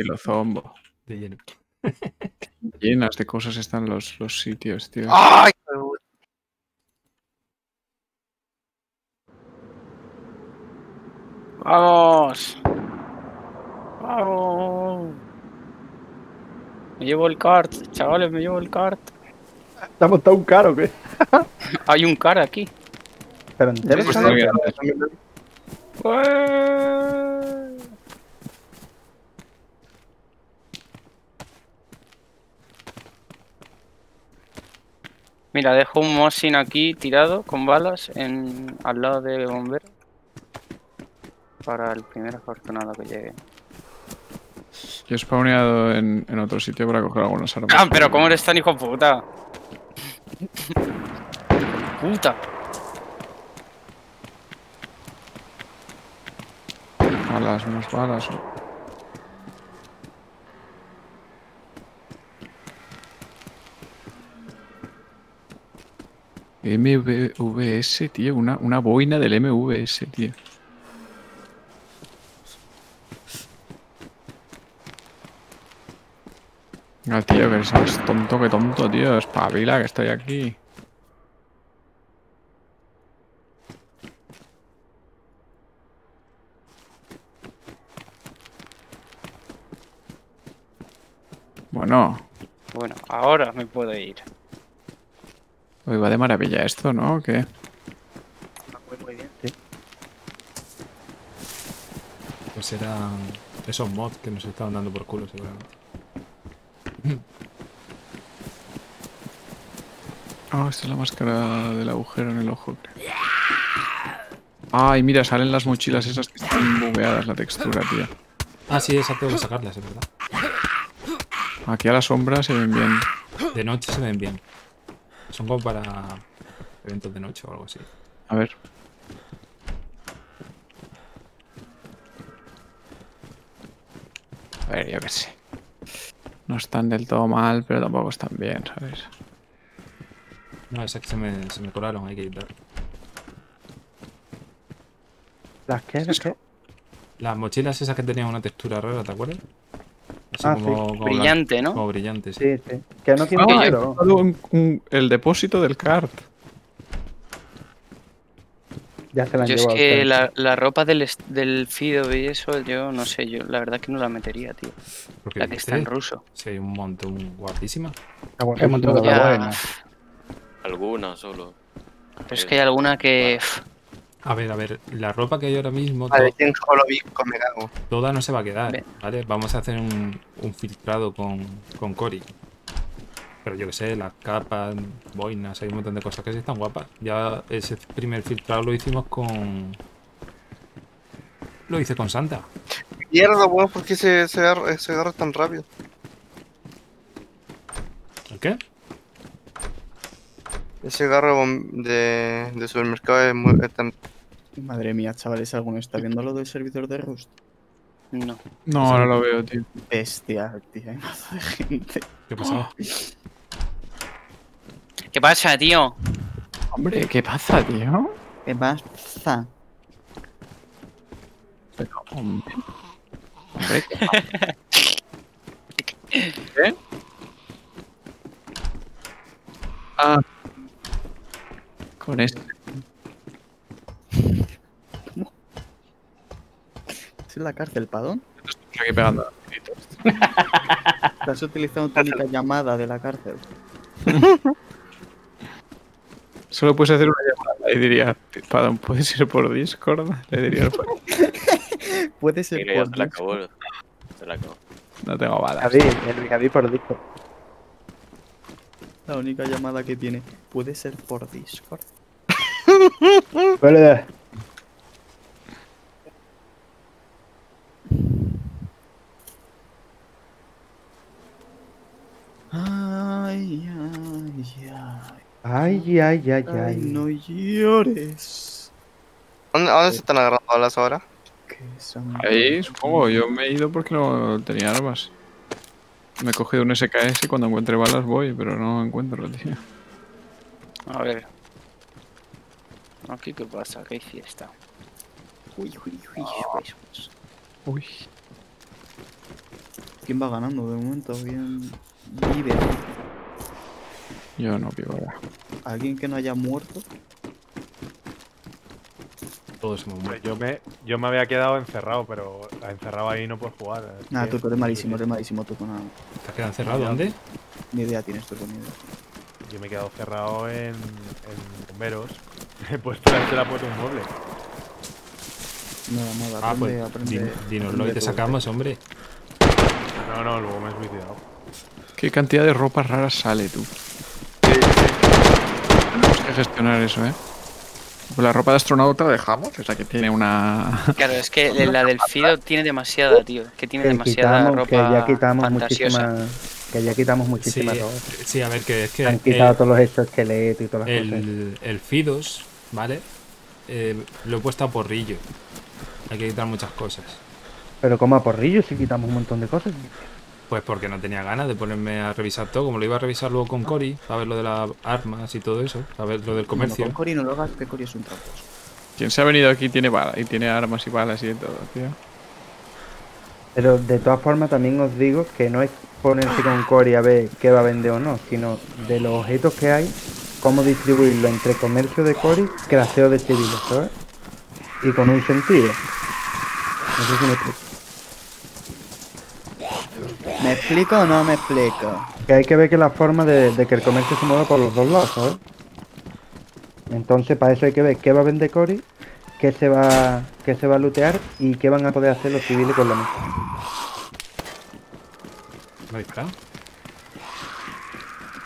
B: Oh,
F: Tranquilo, zombo.
B: de lleno. <laughs>
F: llenas de cosas están los, los sitios, tío.
H: ¡Ay!
J: ¡Vamos! ¡Vamos! Me llevo el kart, chavales, me llevo el kart.
C: ¿Te ha montado un caro o qué?
J: Hay un kart aquí.
C: Pero entero.
F: Pues
C: ¿sabes?
F: muy grande.
J: ¡Ué! Mira, dejo un Mosin aquí tirado con balas en, al lado de bombero. Para el primer afortunado que llegue.
F: Yo he spawneado en, en otro sitio para coger algunas armas.
J: ¡Ah, pero cómo eres tan hijo de puta! ¡Puta!
F: Balas, unas balas. MVS, tío, una, una boina del MVS, tío. Ah, tío, que más tonto que tonto, tío. Espabila, que estoy aquí. Bueno,
J: Bueno, ahora me puedo ir.
F: Hoy va de maravilla esto, ¿no? ¿O ¿Qué?
E: Muy, muy bien.
B: Pues eran esos mods que nos estaban dando por culo, seguramente. <clears throat>
F: Ah, esta es la máscara del agujero en el ojo. creo. Ay, mira, salen las mochilas esas que están bugueadas la textura, tío.
B: Ah, sí, esa tengo que sacarlas, es verdad.
F: Aquí a la sombra se ven bien.
B: De noche se ven bien. Son como para eventos de noche o algo así.
F: A ver. A ver, yo qué sé. No están del todo mal, pero tampoco están bien, ¿sabes?
B: No, esas que se me, se me colaron, hay que quitar.
A: ¿Las qué? ¿Las qué?
B: Las mochilas esas que tenían una textura rara, ¿te acuerdas? Así
A: Ah, sí.
B: como
J: Brillante, ¿no?
B: Como brillante, sí.
A: Sí, sí. Que no tiene
F: Ah,
A: dinero.
F: encontrado un- un- el depósito del kart.
A: Ya se la han
J: Yo es que la, la ropa del, del Fido y eso, yo no sé, yo la verdad que no la metería, tío.
B: Porque
J: La que está en ruso.
B: Sí, hay un montón guapísima.
A: Ah, bueno,
I: Hay un montón de
J: Ya.
I: buenas.
D: Alguna solo.
J: Pero es que hay alguna que...
B: A ver, a ver, la ropa que hay ahora mismo,
H: Vale,
B: to-
H: en Holovico me cago.
B: toda no se va a quedar,
J: Bien.
B: ¿vale? Vamos a hacer un, un filtrado con, con Cory. Pero yo que sé, las capas, boinas, hay un montón de cosas que sí están guapas. Ya ese primer filtrado lo hicimos con... Lo hice con Santa.
H: Mierda, weón, ¿por qué se, se, agarra, se agarra tan rápido?
B: ¿El qué?
H: Ese garro bom- de, de supermercado es, muy, es tan...
E: Madre mía, chavales, ¿alguno está viendo lo del servidor de Rust?
J: No.
F: No, ahora lo veo, tío.
E: Bestia, tío, hay mazo de gente.
B: ¿Qué pasó? <gasps>
J: ¿Qué pasa, tío?
F: Hombre, ¿qué pasa, tío?
E: ¿Qué pasa?
F: Pero, hombre. Hombre, ¿qué pasa? ¿Qué? <laughs> <laughs> Ah. Con este.
E: ¿Es en la cárcel, padón?
F: Aquí pegando. <laughs>
E: ¿Estás utilizando tu única llamada de la cárcel? <laughs>
F: Solo puedes hacer una llamada y diría, Padón, ¿puede ser por Discord? Le diría, <laughs>
E: Puede ser
D: Mira,
E: por
D: se la
E: Discord.
D: acabó. Se la acabó.
F: no tengo balas.
A: Javi, el Javi por disco.
E: La única llamada que tiene. Puede ser por Discord.
A: Vale.
E: Ay, ay, ay.
A: Ay, ay, ay,
E: Ay,
A: ay.
E: no llores.
H: ¿Dónde, se están agarrando balas ahora?
E: Que son-
F: Ahí, supongo, yo me he ido porque no tenía armas. Me he cogido un SKS y cuando encuentre balas voy, pero no encuentro, tío.
J: A ver. Aquí qué pasa, que hay fiesta.
E: Uy, uy, uy, uy.
F: Uy.
E: ¿Quién va ganando de momento? Bien. Vive.
F: Yo no vivo ya.
E: Alguien que no haya muerto.
B: Todos hemos
C: Hombre,
B: muerto.
C: yo me, yo me había quedado encerrado, pero encerrado ahí no puedes jugar. que-
E: tú, tú eres malísimo, eres malísimo, tú con nada.
B: ¿Te has quedado encerrado? ¿Dónde?
E: Ni idea tienes tú con ni idea.
C: Yo me he quedado cerrado en, en bomberos. He puesto la la puesto un mueble.
E: Nada, nada,
B: Ah,
E: aprende,
B: pues
E: aprende.
B: din- dinoslo y te
E: tú.
B: sacamos, hombre.
C: No, no, luego me he suicidado.
F: ¿Qué cantidad de ropa rara sale tú?
H: Sí, sí.
F: Tenemos que gestionar eso, ¿eh? Pues la ropa de astronauta la dejamos, esa que tiene una... <laughs>
J: Claro, es que la del Fido tiene demasiada, tío. Es que tiene
A: Que
J: demasiada
A: quitamos,
J: ropa
A: que ya quitamos
J: fantasiosa.
A: muchísimas. Que ya quitamos
B: Sí,
A: muchísimas ropas.
B: sí, a ver, que es que
A: Han quitado todos los exoesqueletos y todas las cosas.
B: el, el Fidos, ¿vale? Eh, lo he puesto a porrillo. Hay que quitar muchas cosas.
A: Pero como a porrillo si quitamos un montón de cosas.
B: Pues porque no tenía ganas de ponerme a revisar todo, como lo iba a revisar luego con Cory, a ver lo de las armas y todo eso, a ver lo del comercio.
E: Bueno, con Cory no lo hagas, que Cory es un tramposo.
F: Quien se ha venido aquí tiene bala, y tiene armas y balas y de todo, tío.
A: Pero de todas formas también os digo que no es ponerse con Cory a ver qué va a vender o no, sino de los objetos que hay, cómo distribuirlo entre comercio de Cory, craseo de civiles, ¿sabes? Y con un sentido. No sé si me explico.
E: ¿Me explico o no me explico?
A: Que hay que ver que la forma de, de que el comercio se mueva por los dos lados, ¿sabes? Entonces para eso hay que ver qué va a vender Cory, qué se va, qué se va a lootear y qué van a poder hacer los civiles con la mesa.
B: ¿Me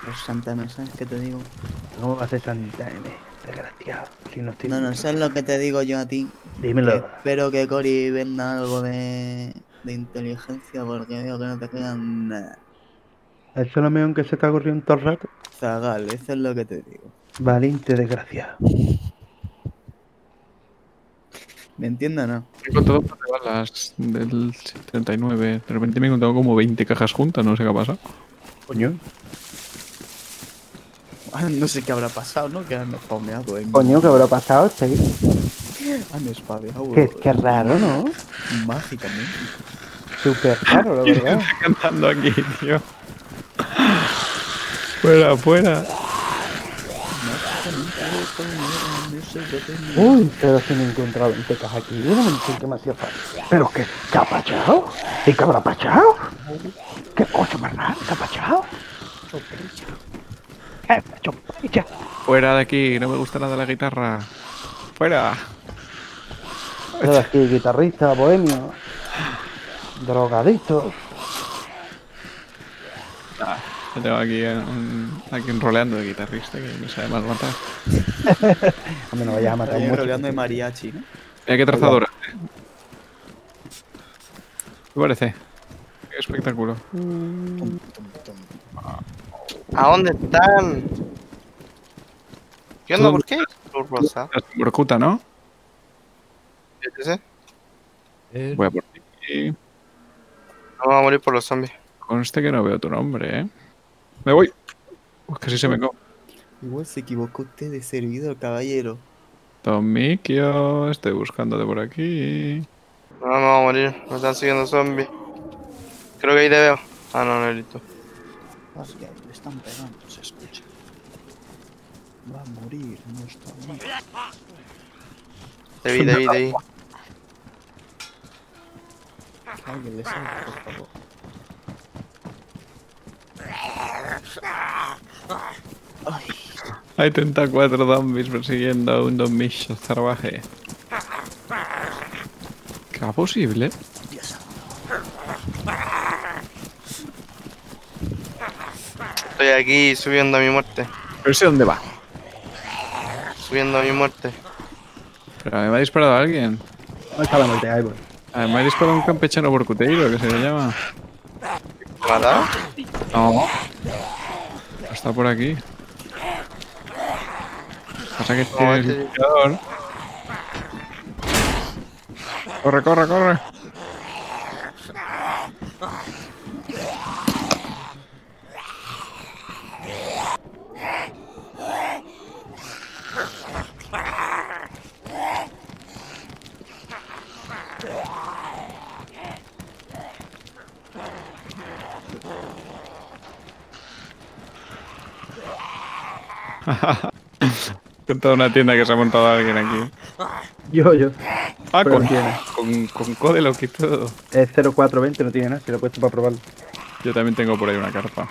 B: ha disparado?
E: Pues Santa, no sabes qué te digo.
A: No va a ser Santa M, desgraciado. Si no estoy...
E: No, no, ¿sabes lo que te digo yo a ti?
A: Dímelo.
E: Que espero que Cory venda algo de, de inteligencia porque veo que no te quedan nada.
A: Eso es lo mejor que se te ha ocurrido en todo el rato.
E: Zagal, eso es lo que te digo.
A: Valiente desgraciado.
E: ¿Me entiendes o no?
F: He encontrado un par de balas del 79. De repente me he encontrado como 20 cajas juntas, no sé qué ha pasado.
A: Coño.
E: Ah, No sé qué habrá pasado, ¿no? Que han spawneado en...
A: Coño, ¿qué habrá pasado? Este?
E: Han spawneado
A: Qué, qué raro, ¿no?
E: mágicamente.
A: Súper raro, la verdad.
F: Estoy cantando aquí, tío. Fuera, fuera.
A: Uy, pero si me he encontrado 20 cajas aquí. Un momento que me hacía falta. ¿Pero qué, qué ha pasado? ¿Y qué habrá pasado? ¿Qué cosa más? ¿Qué ha pasado? Eh.
F: Fuera de aquí, no me gusta nada la guitarra. Fuera.
A: Pero aquí, guitarrista, bohemio, drogadito.
F: Yo tengo aquí eh, un, aquí un roleando de guitarrista que me sabe mal matar. <laughs>
A: Hombre, no vayas a matar
E: Ahí
A: mucho.
E: rodeando de mariachi, ¿no?
F: Mira qué trazadora. eh. ¿Qué parece? Qué espectáculo.
H: ¿A dónde están? ¿Qué onda? ¿Por qué? Luz rosa.
F: ¿no?
H: ¿Sí, sí, sí?
B: Eh,
F: Voy a por ti.
H: Vamos a morir por los zombies.
F: Conste que no veo tu nombre, ¿eh? Me voy. Pues casi se me co.
E: Igual se equivocó usted de servidor, caballero.
F: Tomikio, estoy buscándote por aquí.
H: No, me vamos a morir. Me están siguiendo zombies. Creo que ahí te veo. Ah, no, no he visto.
E: Están pegando, se escucha. Va a morir, no está bien.
H: Te vi, te vi, te vi.
E: Alguien le salga, por favor. Ay,
F: Hay 34 zombies persiguiendo a un domicho salvaje. ¿Qué va posible?
E: Dios.
H: Estoy aquí subiendo a mi muerte.
F: Pero sé dónde va.
H: Subiendo a mi muerte.
F: Pero me ha disparado alguien.
A: ¿Dónde está la muerte? Ahí voy.
F: A me ha disparado un campechano porcuteiro, que se le llama.
H: ¿Mata?
F: No. Está por aquí. Pasa que tiene el
H: este-
F: limpiador. Corre, corre, corre. <laughs> Con toda una tienda que se ha montado alguien aquí.
K: Yo, yo.
F: Ah,
K: Pero
F: con,
K: tiene.
F: con, con Codelock y todo.
K: Es 0420, no tiene nada, si lo he puesto para probarlo.
F: Yo también tengo por ahí una carpa.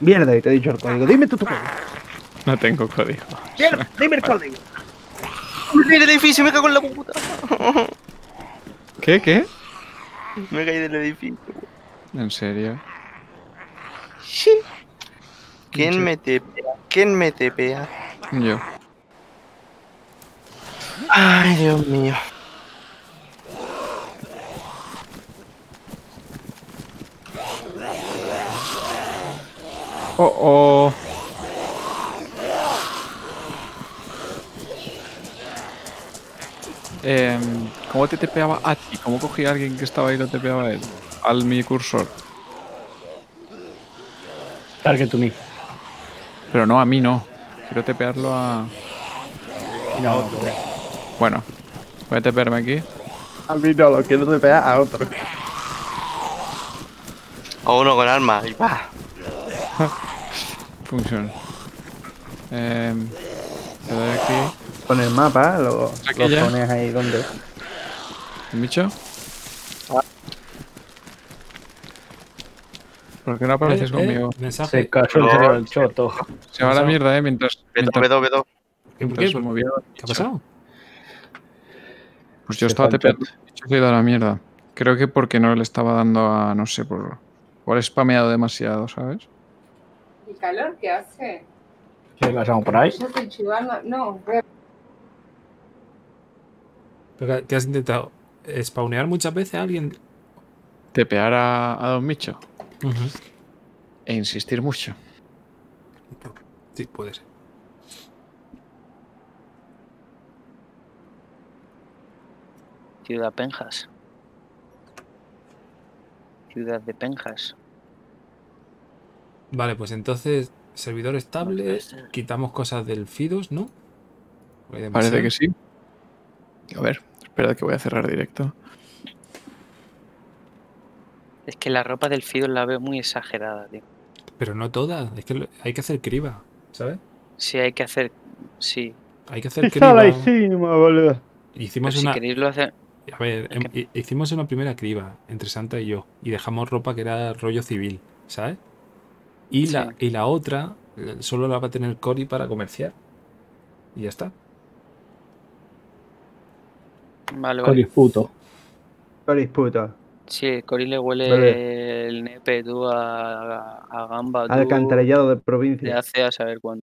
K: Mierda, y te he dicho el código. Dime tú tu código.
F: No tengo código.
K: Mierda, dime el código.
H: Me caí del edificio, me cago en la puta.
F: ¿Qué? ¿Qué?
H: Me caí del edificio.
F: ¿En serio?
H: Sí. ¿Quién me tepea? ¿Quién me tepea?
F: Yo.
H: Ay, Dios mío.
F: Oh, oh. Em, ¿Cómo te tepeaba a ti? ¿Cómo cogía a alguien que estaba ahí y lo tepeaba a él? Al mi cursor.
I: Target to me.
F: Pero no, a mí no. Quiero tepearlo a...
I: No,
F: Bueno, voy a tepearme aquí.
K: A mí no, lo quiero te pegar a otro.
H: A uno con armas y pa. <laughs>
F: Funciona. Em, le doy aquí.
K: Con el mapa, lo, lo pones ahí donde.
F: ¿El bicho? ¿Por qué no apareces
B: Eh, eh,
F: conmigo?
B: mensaje.
I: Se cayó el choto.
F: Se va a la mierda, eh, mientras...
H: Vedo, vedo, vedo.
B: ¿Qué, qué- qué ha pasado?
F: Pues yo estaba tepeando. ha ido a la mierda. Creo que porque no le estaba dando a... No sé, por... Por spameado demasiado, ¿sabes?
L: ¿Y calor que hace?
I: ¿Qué pasamos por ahí?
L: Yo estoy chivando. No,
B: Pero que- que has intentado spawnear muchas veces a alguien.
F: Tepear a, a Don Micho.
B: Ujú.
F: E insistir mucho.
B: Sí, puede ser.
J: Ciudad Penjas. Ciudad de Penjas.
B: Vale, pues entonces, servidor estable, quitamos cosas del FIDOS, ¿no?
F: Parece que sí. A ver, espera que voy a cerrar directo.
J: Es que la ropa del Fido la veo muy exagerada, tío.
B: Pero no todas, es que hay que hacer criba, ¿sabes?
J: Sí, hay que hacer. Sí.
B: Hay que hacer criba.
K: la hicimos, boludo.
B: Hicimos
J: Pero si
B: una.
J: queréis lo hacer.
B: A ver, em- hi- hicimos una primera criba entre Santa y yo y dejamos ropa que era rollo civil, ¿sabes? Y, la, y la otra eh, solo la va a tener Cory para comerciar. Y ya está.
J: Vale, vale.
I: disputo.
K: Coris puto.
J: Sí, Cori le huele
K: Vale.
J: el nepe tú a, a, a gamba. tú,
K: Alcantarillado de
J: Le
K: provincia.
J: hace a saber cuánto.